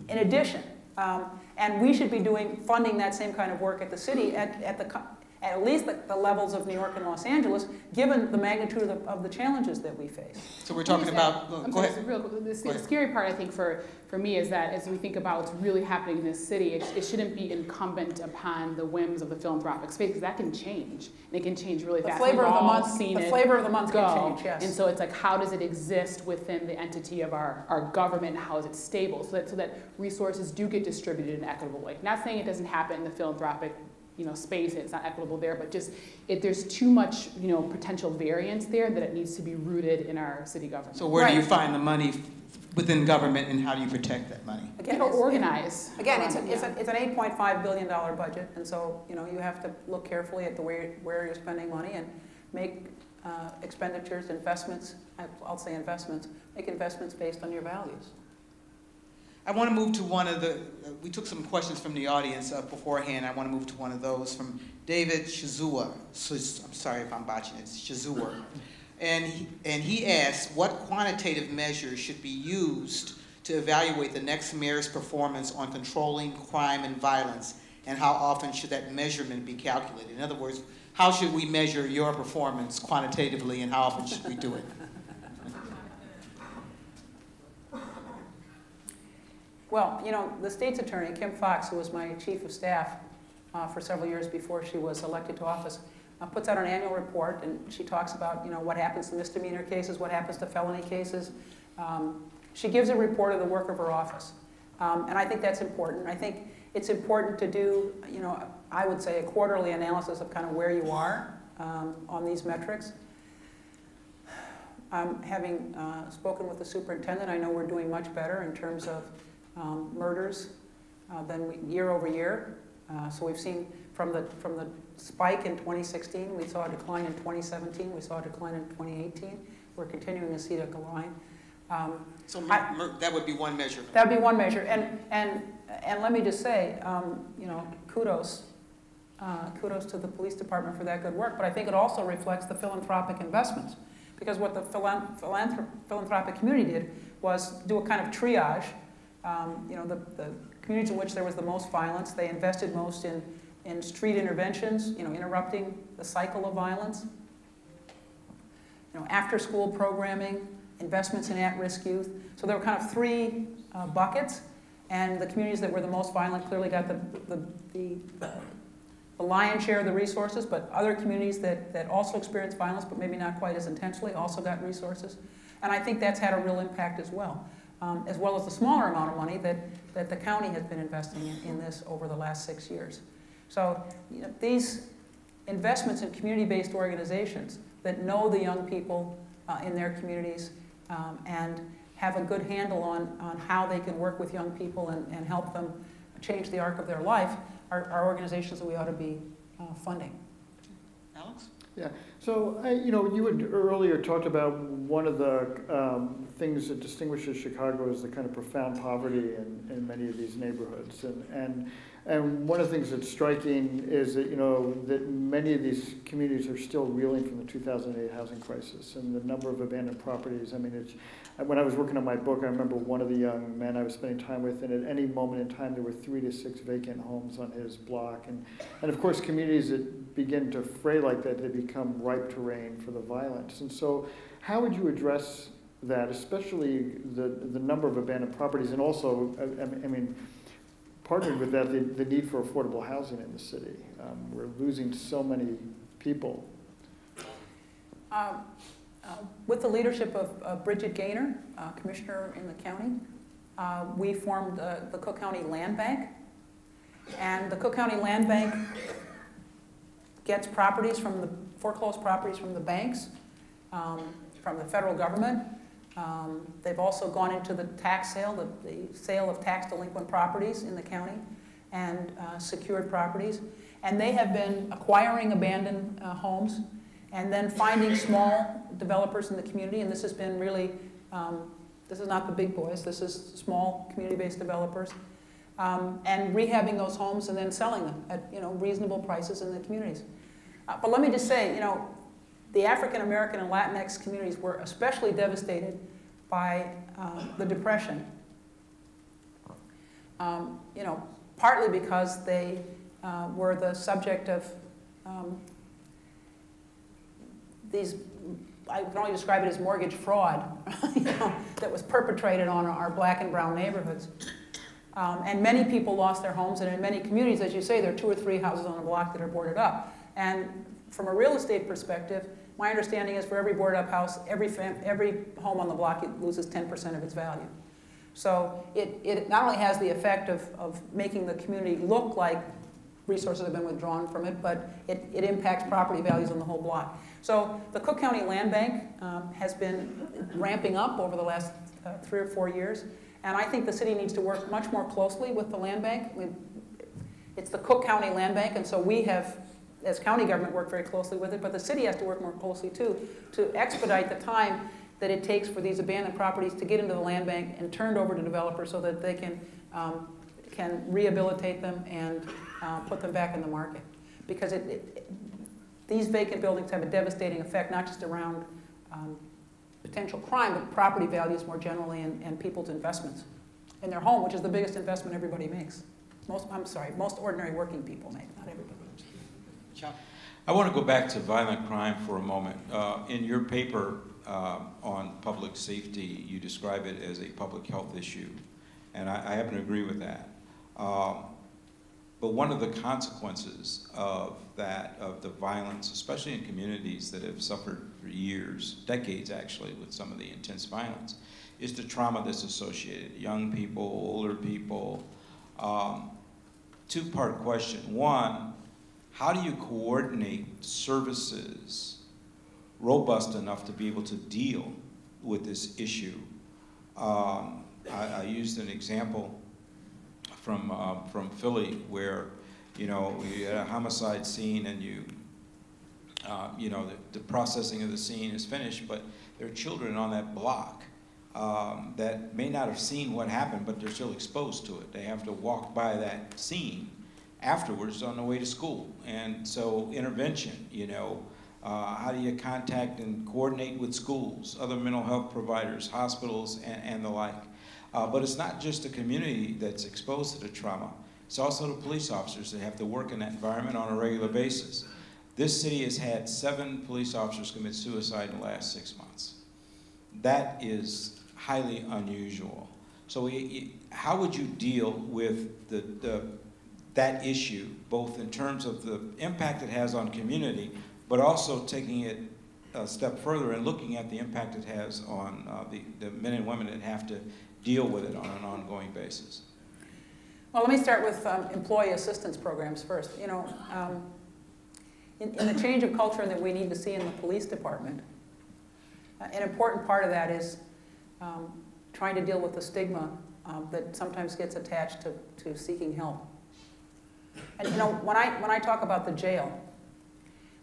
S9: In addition, um, and we should be doing funding that same kind of work at the city at, at the at least the, the levels of New York and Los Angeles, given the magnitude of the, of the challenges that we face.
S7: So we're talking uh, about,
S4: I'm
S7: go
S4: sorry,
S7: ahead.
S4: real quick, the,
S7: Go ahead.
S4: scary part, I think, for, for me is that as we think about what's really happening in this city, it, it shouldn't be incumbent upon the whims of the philanthropic space, because that can change. And it can change really
S9: The
S4: fast.
S9: flavor
S4: We've
S9: of the month,
S4: seen
S9: the flavor of the month
S4: go.
S9: can change. Yes.
S4: And so it's like, how does it exist within the entity of our, our government? How is it stable? So that, so that resources do get distributed in an equitable way. Not saying it doesn't happen in the philanthropic you know, space, and it's not equitable there, but just it, there's too much, you know, potential variance there that it needs to be rooted in our city government.
S7: So where do you find the money within government and how do you protect that money?
S9: Again,
S4: or
S9: it's-
S4: organize.
S9: Again, it's, a, it's, a, it's an eight point five billion dollar budget, and so, you know, you have to look carefully at the way, where you're spending money and make uh, expenditures, investments, I'll say investments, make investments based on your values.
S3: I want to move to one of the, we took some questions from the audience uh, beforehand. I want to move to one of those from David Shazua. Shaz- I'm sorry if I'm botching it, Shazua. And he, and he asked, what quantitative measures should be used to evaluate the next mayor's performance on controlling crime and violence? And how often should that measurement be calculated? In other words, how should we measure your performance quantitatively and how often should we do it?
S9: Well, you know, the state's attorney, Kim Foxx, who was my chief of staff uh, for several years before she was elected to office, uh, puts out an annual report, and she talks about, you know, what happens to misdemeanor cases, what happens to felony cases. Um, she gives a report of the work of her office, um, and I think that's important. I think it's important to do, you know, I would say a quarterly analysis of kind of where you are um, on these metrics. Um, having uh, spoken with the superintendent, I know we're doing much better in terms of um, murders uh, than we, year over year. Uh, so we've seen from the, from the spike in 2016, we saw a decline in 2017, we saw a decline in 2018. We're continuing to see a decline. Um,
S3: So
S9: I-
S3: that would be one measure.
S9: That'd be one measure. And, and, and let me just say, um, you know, kudos, uh, kudos to the police department for that good work, but I think it also reflects the philanthropic investments. Because what the philan- philanthrop- philanthropic community did was do a kind of triage. Um, you know, the, the communities in which there was the most violence, they invested most in, in street interventions, you know, interrupting the cycle of violence. You know, after-school programming, investments in at-risk youth. So there were kind of three uh, buckets, and the communities that were the most violent clearly got the, the, the, the lion's share of the resources, but other communities that, that also experienced violence, but maybe not quite as intensely, also got resources. And I think that's had a real impact as well, um, as well as the smaller amount of money that, that the county has been investing in, in this over the last six years. So you know, these investments in community-based organizations that know the young people uh, in their communities um, and have a good handle on, on how they can work with young people and, and help them change the arc of their life are, are organizations that we ought to be uh, funding.
S3: Alex?
S8: Yeah, so, I, you know, you had earlier talked about one of the um, things that distinguishes Chicago is the kind of profound poverty in, in many of these neighborhoods. And, and, and one of the things that's striking is that, you know, that many of these communities are still reeling from the 2008 housing crisis and the number of abandoned properties. I mean, it's, when I was working on my book, I remember one of the young men I was spending time with, and at any moment in time, there were three to six vacant homes on his block. And, and of course, communities that begin to fray like that, they become ripe terrain for the violence. And so, how would you address that, especially the, the number of abandoned properties, and also, I, I mean, partnered with that, the, the need for affordable housing in the city? Um, we're losing so many people.
S9: Um, uh, With the leadership of uh, Bridget Gainer, uh, Commissioner in the county, uh, we formed the Cook County Land Bank. And the Cook County Land Bank gets properties from the, foreclosed properties from the banks, um, from the federal government. Um, They've also gone into the tax sale, the, the sale of tax delinquent properties in the county and uh, secured properties. And they have been acquiring abandoned uh, homes and then finding small developers in the community, and this has been really, um, this is not the big boys, this is small community-based developers, um, and rehabbing those homes and then selling them at, you know, reasonable prices in the communities. Uh, but let me just say, you know, the African American and Latinx communities were especially devastated by uh, the Depression. Um, you know, partly because they uh, were the subject of um, these, I can only describe it as mortgage fraud, you know, that was perpetrated on our black and brown neighborhoods. Um, and many people lost their homes, and in many communities, as you say, there are two or three houses on a block that are boarded up. And from a real estate perspective, my understanding is for every boarded up house, every, every home on the block it loses 10% of its value. So it, it not only has the effect of, of making the community look like resources have been withdrawn from it, but it, it impacts property values on the whole block. So the Cook County Land Bank um, has been ramping up over the last uh, three or four years, and I think the city needs to work much more closely with the land bank. We, it's the Cook County Land Bank, and so we have, as county government, worked very closely with it, but the city has to work more closely too, to expedite the time that it takes for these abandoned properties to get into the land bank and turned over to developers so that they can, um, can rehabilitate them and uh, put them back in the market. Because it, it, these vacant buildings have a devastating effect, not just around um, potential crime, but property values more generally and, and people's investments in their home, which is the biggest investment everybody makes. Most, I'm sorry, most ordinary working people make, not everybody.
S7: I want to go back to violent crime for a moment. Uh, in your paper uh, on public safety, you describe it as a public health issue, and I, I happen to agree with that. Um, but one of the consequences of that, of the violence, especially in communities that have suffered for years, decades actually, with some of the intense violence, is the trauma that's associated. Young people, older people. Um, Two-part question. One, how do you coordinate services robust enough to be able to deal with this issue? Um, I, I, used an example from, uh, from Philly where, you know, you had a homicide scene and you, uh, you know, the, the processing of the scene is finished, but there are children on that block um, that may not have seen what happened, but they're still exposed to it. They have to walk by that scene afterwards on the way to school. And so intervention, you know, uh, how do you contact and coordinate with schools, other mental health providers, hospitals, and, and the like. Uh, but it's not just the community that's exposed to the trauma. It's also the police officers that have to work in that environment on a regular basis. This city has had seven police officers commit suicide in the last six months. That is highly unusual. So we, how would you deal with the, the, that issue, both in terms of the impact it has on community, but also taking it a step further and looking at the impact it has on uh, the, the men and women that have to deal with it on an ongoing basis?
S9: Well, let me start with um, employee assistance programs first. You know, um, in, in, the change of culture that we need to see in the police department, uh, an important part of that is um, trying to deal with the stigma um, that sometimes gets attached to, to seeking help. And you know, when I, when I talk about the jail,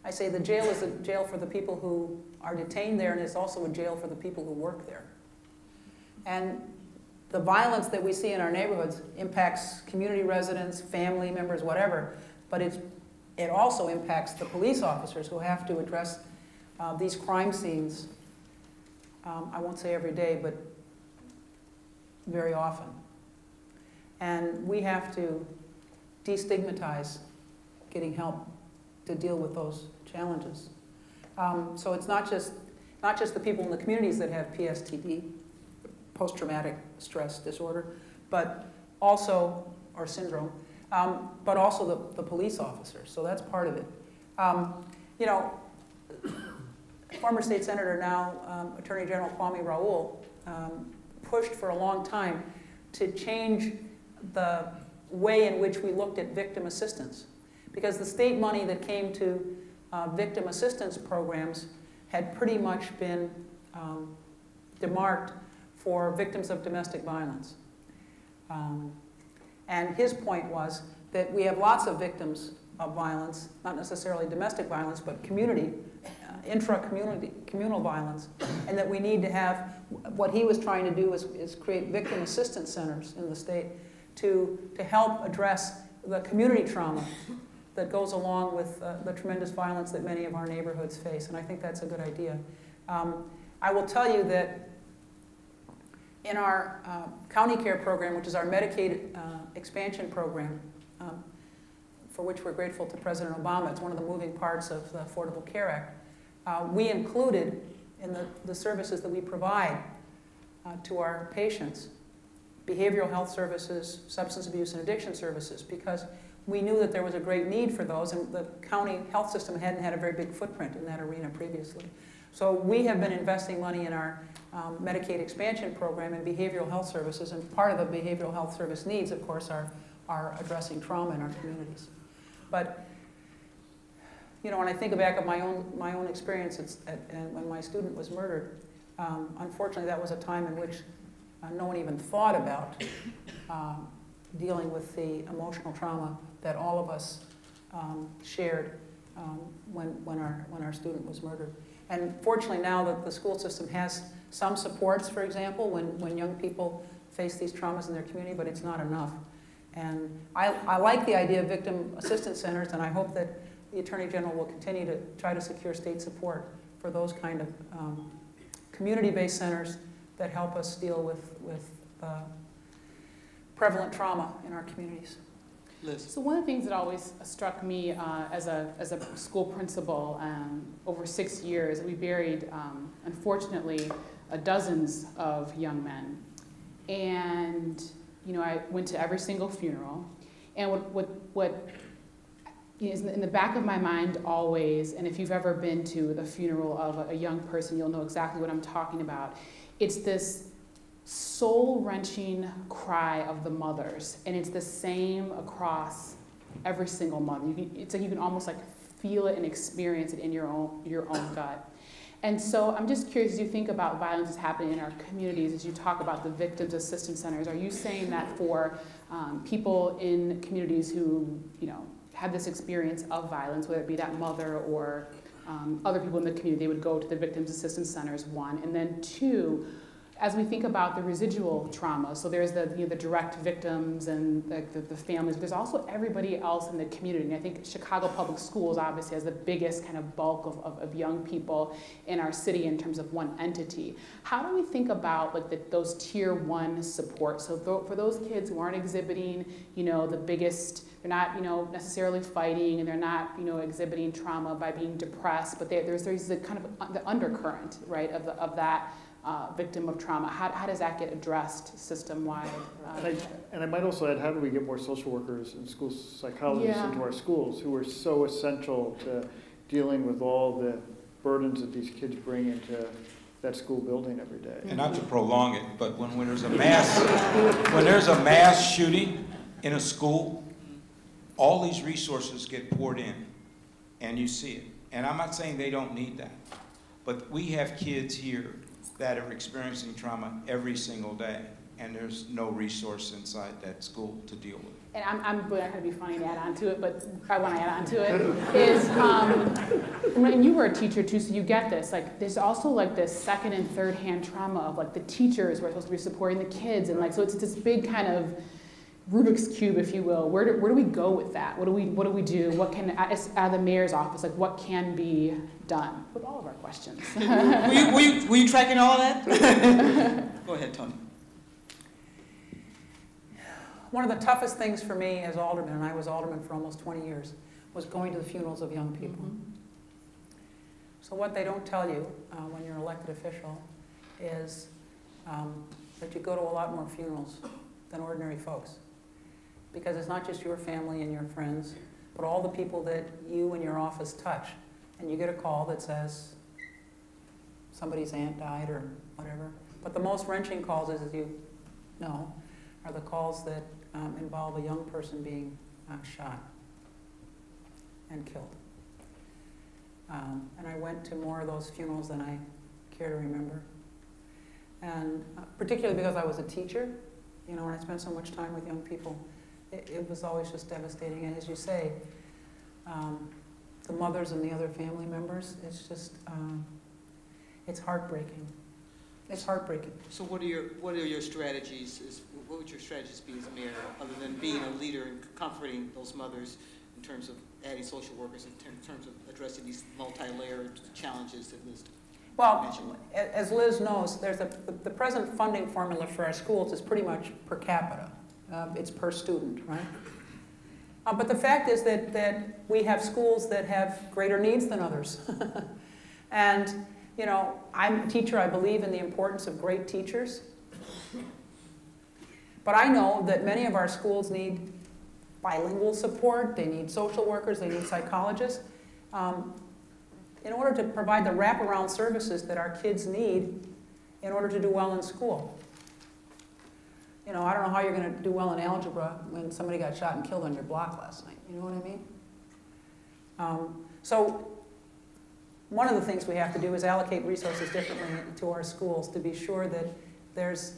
S9: I say the jail is a jail for the people who are detained there and it's also a jail for the people who work there. And the violence that we see in our neighborhoods impacts community residents, family members, whatever, but it's, it also impacts the police officers who have to address uh, these crime scenes um, I won't say every day, but very often. And we have to destigmatize getting help to deal with those challenges. Um, so it's not just, not just the people in the communities that have PSTD, post-traumatic stress disorder, but also, or syndrome, um, but also the, the police officers. So that's part of it. Um, you know, former state senator, now um, Attorney General Kwame Raoul, um, pushed for a long time to change the way in which we looked at victim assistance. Because the state money that came to uh, victim assistance programs had pretty much been um, demarked for victims of domestic violence. Um, and his point was that we have lots of victims of violence, not necessarily domestic violence, but community intra-community communal violence, and that we need to have, what he was trying to do is, is create victim assistance centers in the state to, to help address the community trauma that goes along with uh, the tremendous violence that many of our neighborhoods face, and I think that's a good idea. Um, I will tell you that in our uh, CountyCare program, which is our Medicaid uh, expansion program, um, for which we're grateful to President Obama, it's one of the moving parts of the Affordable Care Act uh, we included in the, the services that we provide uh, to our patients behavioral health services, substance abuse and addiction services, because we knew that there was a great need for those, and the county health system hadn't had a very big footprint in that arena previously. So we have been investing money in our um, Medicaid expansion program and behavioral health services, and part of the behavioral health service needs, of course, are, are addressing trauma in our communities. But you know, when I think back of my own, my own experience at, at, when my student was murdered, um, unfortunately that was a time in which uh, no one even thought about um, dealing with the emotional trauma that all of us um, shared um, when, when, our, when our student was murdered. And fortunately now that the school system has some supports, for example, when, when young people face these traumas in their community, but it's not enough. And I, I like the idea of victim assistance centers, and I hope that the Attorney General will continue to try to secure state support for those kind of um, community-based centers that help us deal with, with uh, prevalent trauma in our communities.
S3: Liz?
S4: So one of the things that always struck me uh, as, a, as a school principal um, over six years, we buried, um, unfortunately, uh, dozens of young men. And, you know, I went to every single funeral. And what, what, what you know, is in the back of my mind always, and if you've ever been to the funeral of a, a young person, you'll know exactly what I'm talking about. It's this soul wrenching cry of the mothers, and it's the same across every single mother. You can, it's like you can almost like feel it and experience it in your own your own gut. And so I'm just curious as you think about violence that's happening in our communities, as you talk about the victims assistance centers, are you saying that for um, people in communities who, you know, have this experience of violence, whether it be that mother or um, other people in the community, would go to the victims assistance centers, one. And then two, as we think about the residual trauma, so there's the, you know, the direct victims and the, the, the families, but there's also everybody else in the community. And I think Chicago Public Schools obviously has the biggest kind of bulk of, of, of young people in our city in terms of one entity. How do we think about like the, those tier one support? So th for those kids who aren't exhibiting, you know, the biggest, they're not, you know, necessarily fighting and they're not, you know, exhibiting trauma by being depressed, but they, there's, there's a kind of the undercurrent, right, of, the, of that uh, victim of trauma? How, how does that get addressed system-wide? Uh,
S8: And I, and I might also add, how do we get more social workers and school psychologists
S4: Yeah.
S8: into our schools who are so essential to dealing with all the burdens that these kids bring into that school building every day?
S7: And not to prolong it, but when, when there's a mass, when there's a mass shooting in a school, all these resources get poured in, and you see it. And I'm not saying they don't need that, but we have kids here that are experiencing trauma every single day, and there's no resource inside that school to deal with.
S4: and I'm, I'm going to be funny to add on to it, but I want to add on to it, is, um, when you were a teacher too, so you get this, like, there's also like this second and third hand trauma of like the teachers who are supposed to be supporting the kids, and like, so it's this big kind of Rubik's Cube, if you will. Where do, where do we go with that? What do we, what do we do? What can, as, out the mayor's office, like, what can be done? With all of our questions.
S3: Were you, were you, were you tracking all of that? Go ahead, Toni.
S9: One of the toughest things for me as alderman, and I was alderman for almost 20 years, was going to the funerals of young people. So what they don't tell you uh, when you're an elected official is um, that you go to a lot more funerals than ordinary folks. Because it's not just your family and your friends, but all the people that you and your office touch. And you get a call that says somebody's aunt died or whatever. But the most wrenching calls, as you know, are the calls that um, involve a young person being uh, shot and killed. Um, and I went to more of those funerals than I care to remember. And uh, particularly because I was a teacher, you know, and I spent so much time with young people, it, it was always just devastating. And as you say, um, the mothers and the other family members, it's just, um, it's heartbreaking. It's heartbreaking.
S3: So what are your, what are your strategies, is, what would your strategies be as mayor, other than being a leader and comforting those mothers in terms of adding social workers, in ter- terms of addressing these multi-layered challenges that Liz
S9: Well,
S3: mentioned?
S9: as Liz knows, there's a, the, the present funding formula for our schools is pretty much per capita. Uh, it's per student, right? Uh, but the fact is that, that we have schools that have greater needs than others. and, you know, I'm a teacher, I believe in the importance of great teachers. But I know that many of our schools need bilingual support, they need social workers, they need psychologists. Um, in order to provide the wraparound services that our kids need in order to do well in school. You know, I don't know how you're going to do well in algebra when somebody got shot and killed on your block last night. You know what I mean? Um, so, one of the things we have to do is allocate resources differently to our schools to be sure that there's,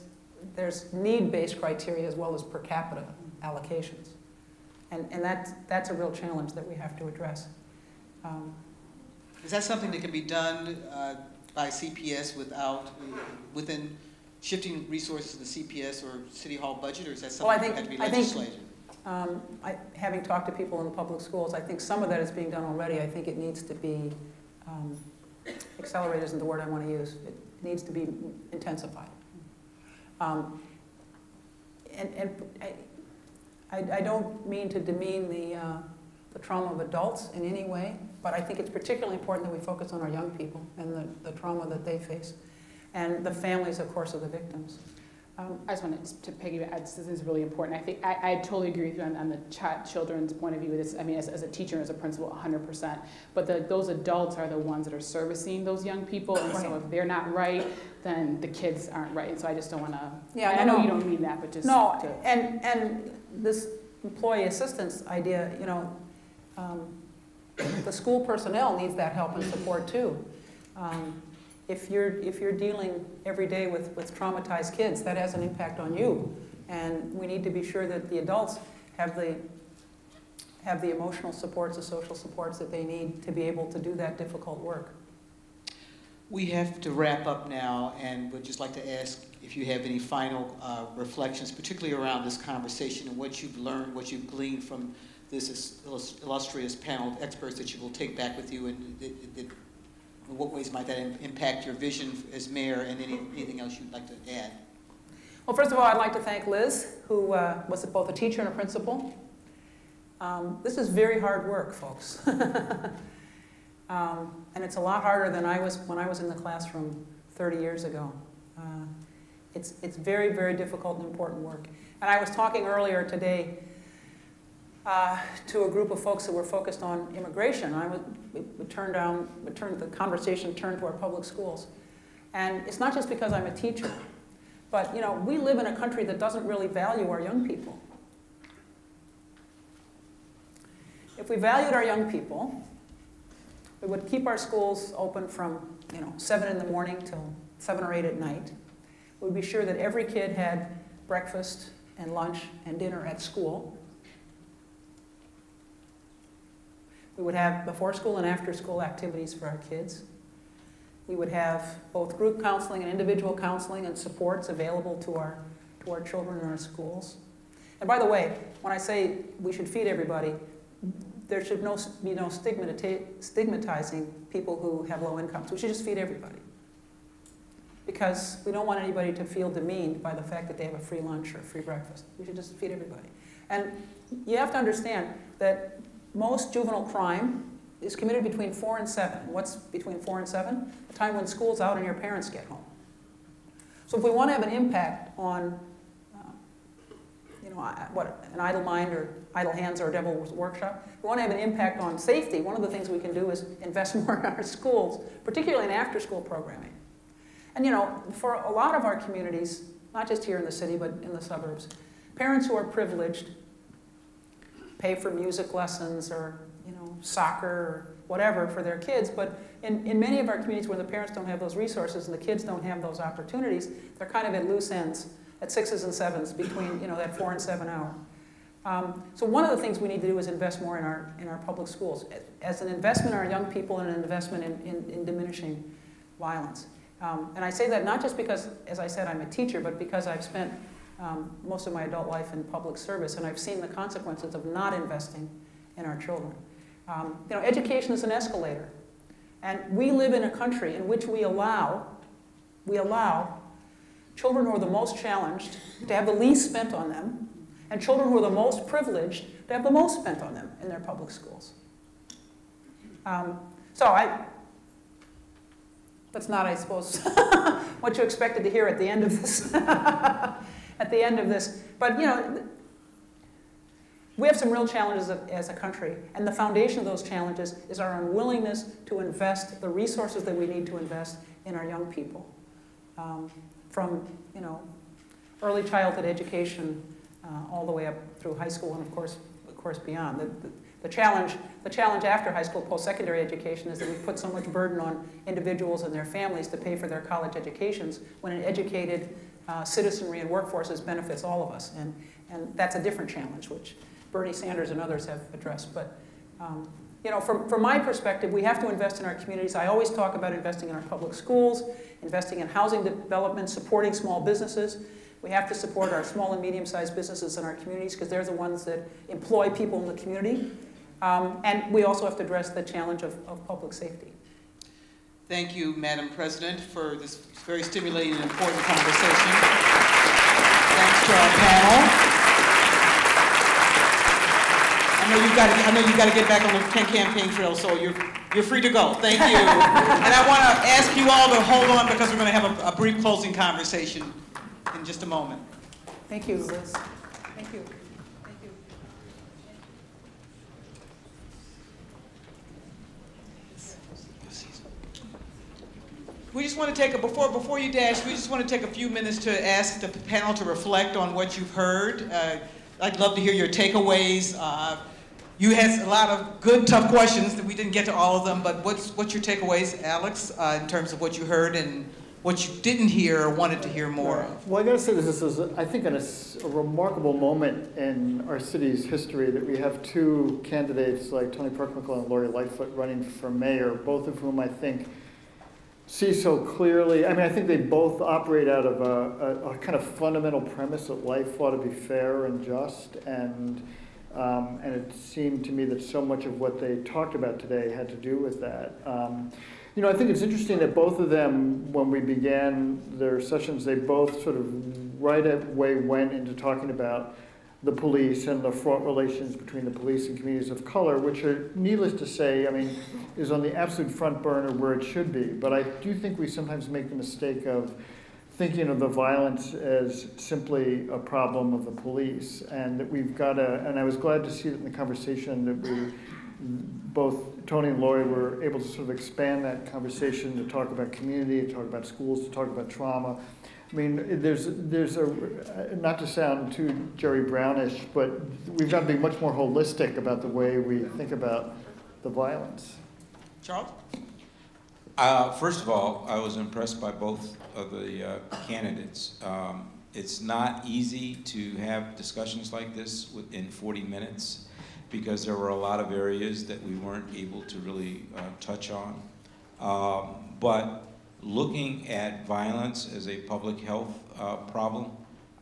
S9: there's need-based criteria as well as per capita allocations. And, and that's, that's a real challenge that we have to address. Um,
S3: Is that something that can be done uh, by CPS without, within shifting resources to the CPS or City Hall budget, or is that
S9: Well, I
S3: something that
S9: think-
S3: had to be
S9: I think-
S3: legislated?
S9: Um, I, having talked to people in the public schools, I think some of that is being done already. I think it needs to be, um, accelerated isn't the word I want to use. It needs to be intensified. Um, and, and I, I, I don't mean to demean the, uh, the trauma of adults in any way, but I think it's particularly important that we focus on our young people and the, the trauma that they face. And the families, of course, of the victims.
S4: Um, I just wanted to piggyback, this is really important. I think, I, I totally agree with you on, on the chi- children's point of view. This, I mean, as, as a teacher and as a principal, hundred percent. But the, those adults are the ones that are servicing those young people, and so if they're not right, then the kids aren't right. And so I just don't wanna,
S9: Yeah,
S4: I
S9: no,
S4: know you don't mean that, but just
S9: No,
S4: to.
S9: and, and this employee assistance idea, you know, um, the school personnel needs that help and support too. Um, If you're, if you're dealing every day with, with traumatized kids, that has an impact on you. And we need to be sure that the adults have the, have the emotional supports, the social supports that they need to be able to do that difficult work.
S3: We have to wrap up now, and would just like to ask if you have any final uh, reflections, particularly around this conversation and what you've learned, what you've gleaned from this illustrious panel of experts that you will take back with you, and that- what ways might that im- impact your vision as mayor, and any, anything else you'd like to add?
S9: Well, first of all, I'd like to thank Liz, who uh, was both a teacher and a principal. Um, This is very hard work, folks. Um, And it's a lot harder than I was when I was in the classroom 30 years ago. Uh, It's, it's very, very difficult and important work. And I was talking earlier today uh, to a group of folks that were focused on immigration. I would, turn down, turn, the conversation turned to our public schools. And it's not just because I'm a teacher. But, you know, we live in a country that doesn't really value our young people. If we valued our young people, we would keep our schools open from, you know, seven in the morning till seven or eight at night. We'd be sure that every kid had breakfast and lunch and dinner at school. We would have before school and after school activities for our kids. We would have both group counseling and individual counseling and supports available to our, to our children in our schools. And by the way, when I say we should feed everybody, there should no, be no stigmatizing people who have low incomes. We should just feed everybody. Because we don't want anybody to feel demeaned by the fact that they have a free lunch or free breakfast. We should just feed everybody. And you have to understand that most juvenile crime is committed between four and seven. What's between four and seven? The time when school's out and your parents get home. So if we want to have an impact on, uh, you know, what, an idle mind or idle hands or a devil's workshop, we want to have an impact on safety, one of the things we can do is invest more in our schools, particularly in after-school programming. And you know, for a lot of our communities, not just here in the city, but in the suburbs, parents who are privileged pay for music lessons or you know, soccer or whatever for their kids. But in, in many of our communities where the parents don't have those resources and the kids don't have those opportunities, they're kind of at loose ends, at sixes and sevens between you know, that four and seven hour. Um, so one of the things we need to do is invest more in our, in our public schools as an investment in our young people and an investment in, in, in diminishing violence. Um, and I say that not just because, as I said, I'm a teacher, but because I've spent um, most of my adult life in public service and I've seen the consequences of not investing in our children. Um, you know, education is an escalator. And we live in a country in which we allow, we allow children who are the most challenged to have the least spent on them, and children who are the most privileged to have the most spent on them in their public schools. Um, so I, that's not, I suppose, what you expected to hear at the end of this. at the end of this, but you know, we have some real challenges as a country, and the foundation of those challenges is our unwillingness to invest the resources that we need to invest in our young people, um, from you know, early childhood education uh, all the way up through high school, and of course, of course, beyond. The, the, the challenge, the challenge after high school, post-secondary education, is that we put so much burden on individuals and their families to pay for their college educations, when an educated uh, citizenry and workforces benefits all of us, and and that's a different challenge, which Bernie Sanders and others have addressed. But um, you know, from, from my perspective, we have to invest in our communities. I always talk about investing in our public schools, investing in housing development, supporting small businesses. We have to support our small and medium-sized businesses in our communities because they're the ones that employ people in the community. Um, and we also have to address the challenge of, of public safety.
S3: Thank you, Madam President, for this very stimulating and important conversation. Thanks to our panel. I know you got to, I know you got to get back on the campaign trail, so you're, you're free to go. Thank you. and I want to ask you all to hold on because we're going to have a, a brief closing conversation in just a moment.
S9: Thank you, Liz. Thank you.
S3: We just want to take a, before, before you dash, we just want to take a few minutes to ask the panel to reflect on what you've heard. Uh, I'd love to hear your takeaways. Uh, you had a lot of good, tough questions that we didn't get to all of them, but what's, what's your takeaways, Alex, uh, in terms of what you heard and what you didn't hear or wanted to hear more of?
S8: Well, I gotta say this is, I think, an, a remarkable moment in our city's history that we have two candidates like Toni Preckwinkle and Lori Lightfoot running for mayor, both of whom I think see so clearly. I mean, I think they both operate out of a, a, a kind of fundamental premise that life ought to be fair and just and um, and it seemed to me that so much of what they talked about today had to do with that. Um, you know, I think it's interesting that both of them, when we began their sessions, they both sort of right away went into talking about the police and the fraught relations between the police and communities of color, which are, needless to say, I mean, is on the absolute front burner where it should be. But I do think we sometimes make the mistake of thinking of the violence as simply a problem of the police, and that we've got to. And I was glad to see that in the conversation that we, both Toni and Lori, were able to sort of expand that conversation to talk about community, to talk about schools, to talk about trauma. I mean, there's there's a not to sound too Jerry Brownish, but we've got to be much more holistic about the way we think about the violence.
S3: Charles.
S7: Uh, first of all, I was impressed by both of the uh, candidates. Um, it's not easy to have discussions like this within 40 minutes because there were a lot of areas that we weren't able to really uh, touch on. Um, but looking at violence as a public health uh, problem,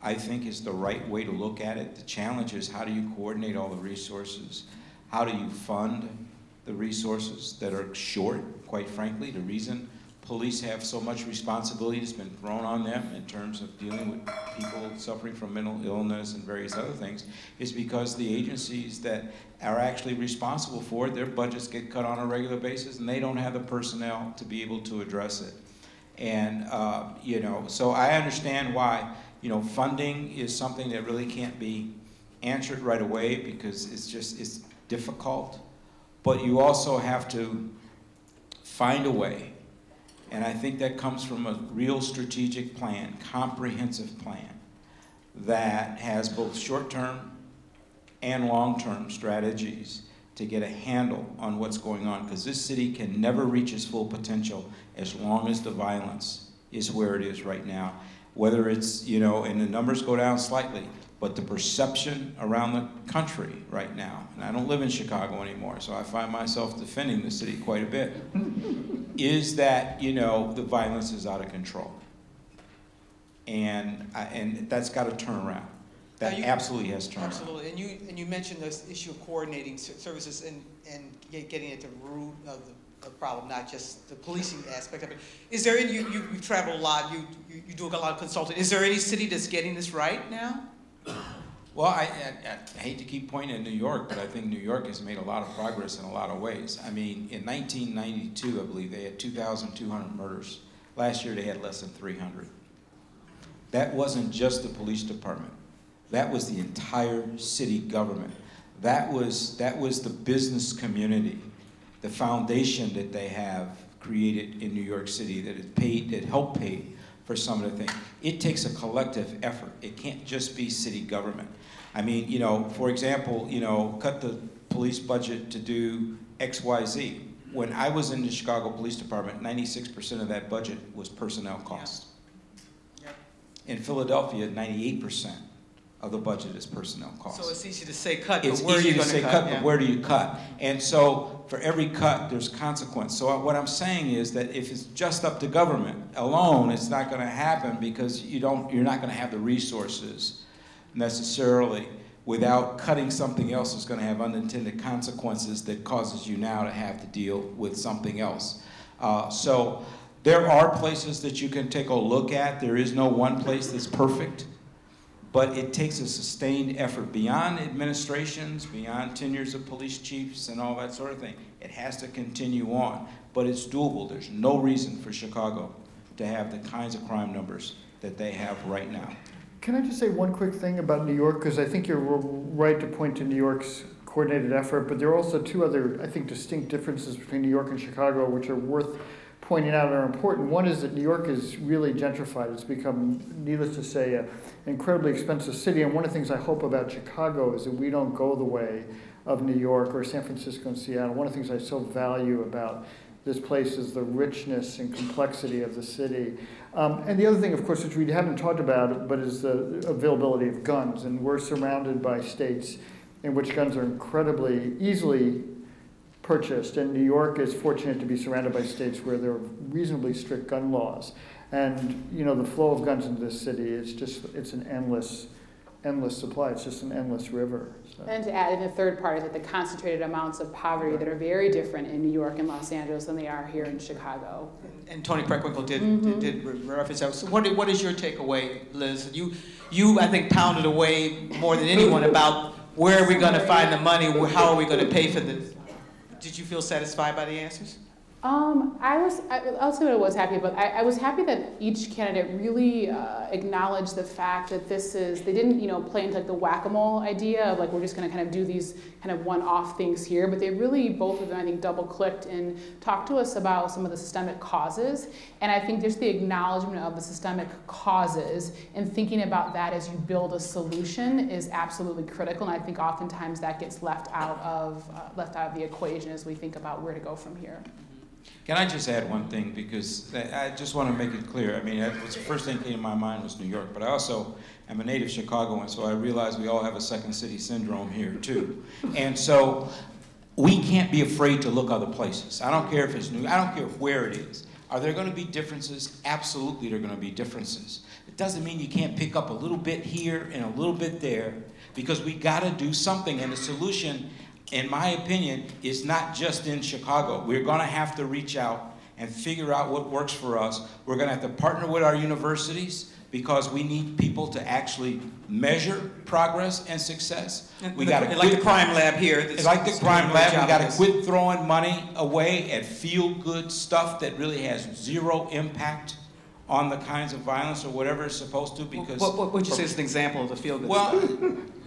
S7: I think is the right way to look at it. The challenge is how do you coordinate all the resources? How do you fund the resources that are short, quite frankly? The reason police have so much responsibility that's been thrown on them in terms of dealing with people suffering from mental illness and various other things is because the agencies that are actually responsible for it, their budgets get cut on a regular basis and they don't have the personnel to be able to address it. And, uh, you know, so I understand why, you know, funding is something that really can't be answered right away because it's just, it's difficult. But you also have to find a way and I think that comes from a real strategic plan, comprehensive plan, that has both short-term and long-term strategies to get a handle on what's going on, because this city can never reach its full potential as long as the violence is where it is right now. Whether it's, you know, and the numbers go down slightly, but the perception around the country right now, and I don't live in Chicago anymore, so I find myself defending the city quite a bit, is that, you know, the violence is out of control. And, I, and that's got to turn around. That
S3: you,
S7: absolutely has turned
S3: absolutely. and you and you mentioned this issue of coordinating services and and getting at the root of the, the, problem, not just the policing aspect of it. Is there any you you, you travel a lot, you, you you do a lot of consulting. Is there any city that's getting this right now?
S7: Well, I, I, I, hate to keep pointing at New York, but I think New York has made a lot of progress in a lot of ways. I mean, in 1992, I believe they had 2,200 murders. Last year, they had less than 300. That wasn't just the police department. That was the entire city government. That was, that was the business community, the foundation that they have created in New York City that it paid, that helped pay for some of the things. It takes a collective effort. It can't just be city government. I mean, you know, for example, you know, cut the police budget to do X, Y, Z. When I was in the Chicago Police Department, 96% of that budget was personnel costs.
S3: Yeah.
S7: In Philadelphia, 98% of the budget is personnel costs.
S3: So it's easy to say cut, but
S7: It's
S3: where are
S7: easy
S3: you
S7: to say
S3: cut?
S7: cut,
S3: Yeah.
S7: but where do you cut? And so for every cut, there's consequence. So what I'm saying is that if it's just up to government alone, it's not going to happen because you don't, you're not going to have the resources necessarily without cutting something else that's going to have unintended consequences that causes you now to have to deal with something else. Uh, so there are places that you can take a look at. There is no one place that's perfect. But it takes a sustained effort beyond administrations, beyond tenures of police chiefs and all that sort of thing. It has to continue on, but it's doable. There's no reason for Chicago to have the kinds of crime numbers that they have right now.
S8: Can I just say one quick thing about New York? Because I think you're right to point to New York's coordinated effort, but there are also two other, I think, distinct differences between New York and Chicago, which are worth pointing out are important. One is that New York is really gentrified. It's become, needless to say, an incredibly expensive city. And one of the things I hope about Chicago is that we don't go the way of New York or San Francisco and Seattle. One of the things I so value about this place is the richness and complexity of the city. Um, and the other thing, of course, which we haven't talked about, but is the availability of guns. And we're surrounded by states in which guns are incredibly easily purchased. And New York is fortunate to be surrounded by states where there are reasonably strict gun laws. And you know, the flow of guns into this city is just it's an endless, endless supply. It's just an endless river. So.
S4: And to add in the third part is that the concentrated amounts of poverty that are very different in New York and Los Angeles than they are here in Chicago.
S3: And Toni Preckwinkle did,
S4: Mhm.
S3: did, did re- reference that. So what, what is your takeaway, Liz? You, you, I think, pounded away more than anyone about where are we gonna find the money, how are we gonna pay for this? Did you feel satisfied by the answers?
S4: Um, I was, I, I'll say what I was happy about. I, I was happy that each candidate really uh, acknowledged the fact that this is, they didn't, you know, play into like the whack-a-mole idea of like, we're just gonna kind of do these kind of one-off things here, but they really, both of them, I think, double-clicked and talked to us about some of the systemic causes. And I think just the acknowledgement of the systemic causes and thinking about that as you build a solution is absolutely critical. And I think oftentimes that gets left out of, uh, left out of the equation as we think about where to go from here.
S7: Can I just add one thing? Because I just want to make it clear. I mean, that was the first thing that came to my mind was New York, but I also am a native Chicagoan, so I realize we all have a second city syndrome here, too. And so we can't be afraid to look other places. I don't care if it's New, I don't care where it is. Are there going to be differences? Absolutely, there are going to be differences. It doesn't mean you can't pick up a little bit here and a little bit there, because we got to do something, and the solution in my opinion, is not just in Chicago. We're going to have to reach out and figure out what works for us. We're going to have to partner with our universities because we need people to actually measure progress and success. We got to
S3: Like the crime lab here.
S7: it's like the
S3: that's doing a
S7: crime lab, we got to quit throwing money away at feel-good stuff that really has zero impact on the kinds of violence or whatever it's supposed to because.
S3: What, what would you say is an example of the field good
S7: Well,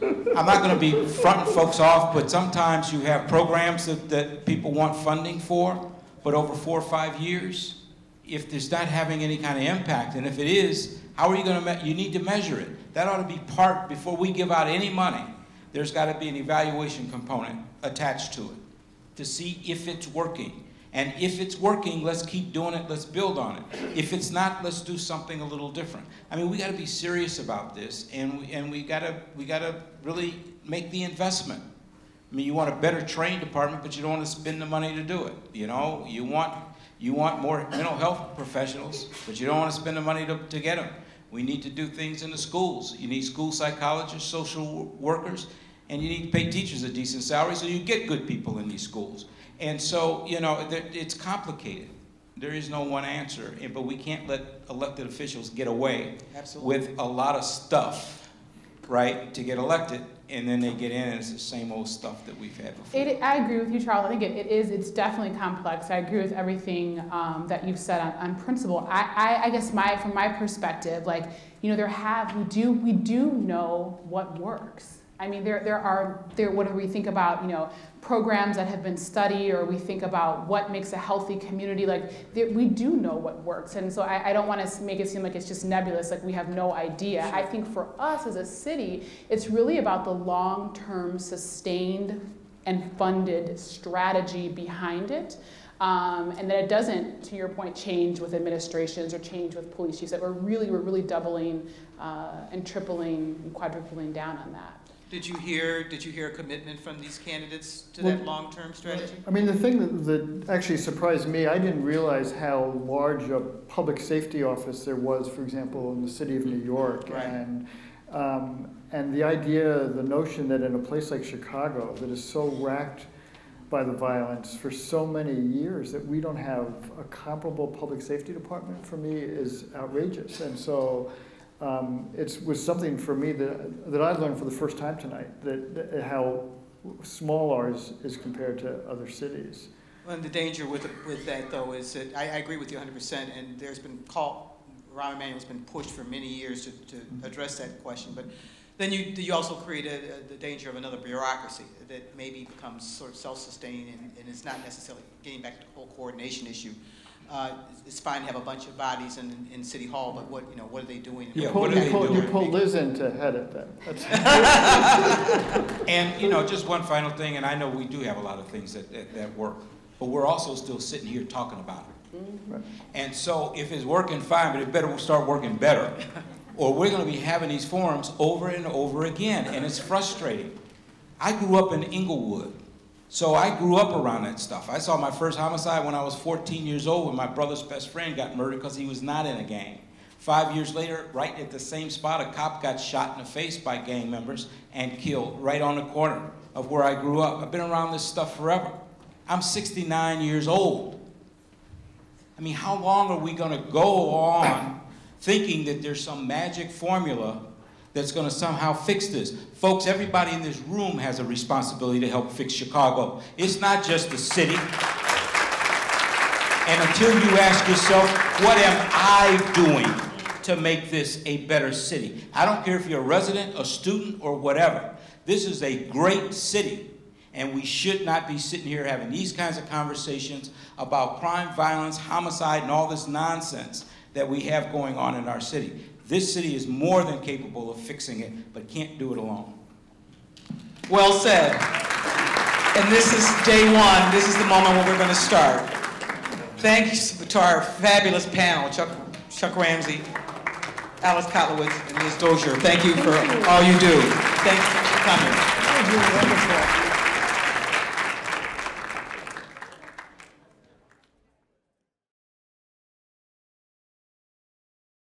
S7: I'm not going to be fronting folks off, but sometimes you have programs that, that people want funding for, but over four or five years, if it's not having any kind of impact, and if it is, how are you going to, you need to measure it. That ought to be part, before we give out any money, there's got to be an evaluation component attached to it to see if it's working. And if it's working, let's keep doing it, let's build on it. If it's not, let's do something a little different. I mean, we got to be serious about this, and we, and we got to we got to really make the investment. I mean, you want a better trained department, but you don't want to spend the money to do it. You know, you want you want more mental health professionals, but you don't want to spend the money to, to get them. We need to do things in the schools. You need school psychologists, social workers, and you need to pay teachers a decent salary so you get good people in these schools. And so, you know, it's complicated. There is no one answer, but we can't let elected officials get away
S3: Absolutely.
S7: with a lot of stuff, right, to get elected, and then they get in and it's the same old stuff that we've had before.
S4: It, I agree with you, Charles. I think it, it is, it's definitely complex. I agree with everything um, that you've said on, on principle. I, I, I guess my, from my perspective, like, you know, there have, we do, we do know what works. I mean, there, there are, there, what do we think about, you know, programs that have been studied, or we think about what makes a healthy community, like, there, we do know what works. And so I, I don't want to make it seem like it's just nebulous, like we have no idea. I think for us as a city, it's really about the long-term sustained and funded strategy behind it. Um, and that it doesn't, to your point, change with administrations or change with police chiefs. That we're really, we're really doubling uh, and tripling and quadrupling down on that.
S3: Did you hear, did you hear a commitment from these candidates to
S8: Well-
S3: that long-term strategy?
S8: I mean, the thing that, that actually surprised me, I didn't realize how large a public safety office there was, for example, in the city of New York.
S3: Right.
S8: And, um, and the idea, the notion that in a place like Chicago that is so racked by the violence for so many years that we don't have a comparable public safety department for me is outrageous. And so um, it was something for me that, that I learned for the first time tonight, that, that how small ours is compared to other cities.
S3: And the danger with, with that, though, is that, I, I agree with you hundred percent, and there's been call, Rahm Emanuel's been pushed for many years to, to address that question, but then you, you also create a, a- the danger of another bureaucracy that maybe becomes sort of self-sustaining and, and it's not necessarily, getting back to the whole coordination issue. Uh, it's fine to have a bunch of bodies in, in City Hall, but what, you know, what are they doing?
S8: You
S7: Yeah,
S8: pull,
S7: what are
S8: you
S7: they
S8: pull, you pull Liz in to head it then.
S7: And, you know, just one final thing, and I know we do have a lot of things that, that, that work, but we're also still sitting here talking about it.
S8: Right.
S7: And so if it's working fine, but it better start working better, or we're gonna be having these forums over and over again, and it's frustrating. I grew up in Englewood, so I grew up around that stuff. I saw my first homicide when I was 14 years old when my brother's best friend got murdered because he was not in a gang. Five years later, right at the same spot, a cop got shot in the face by gang members and killed right on the corner of where I grew up. I've been around this stuff forever. I'm 69 years old. I mean, how long are we going to go on thinking that there's some magic formula that's going to somehow fix this? Folks, everybody in this room has a responsibility to help fix Chicago. It's not just the city. And until you ask yourself, what am I doing to make this a better city? I don't care if you're a resident, a student, or whatever. This is a great city. And we should not be sitting here having these kinds of conversations about crime, violence, homicide, and all this nonsense that we have going on in our city. This city is more than capable of fixing it, but can't do it alone.
S3: Well said. And this is day one, this is the moment when we're gonna start. Thanks to our fabulous panel, Chuck, Chuck Ramsey, Alex Kotlowitz, and Ms. Dozier. Thank you for all you do. Thanks for coming.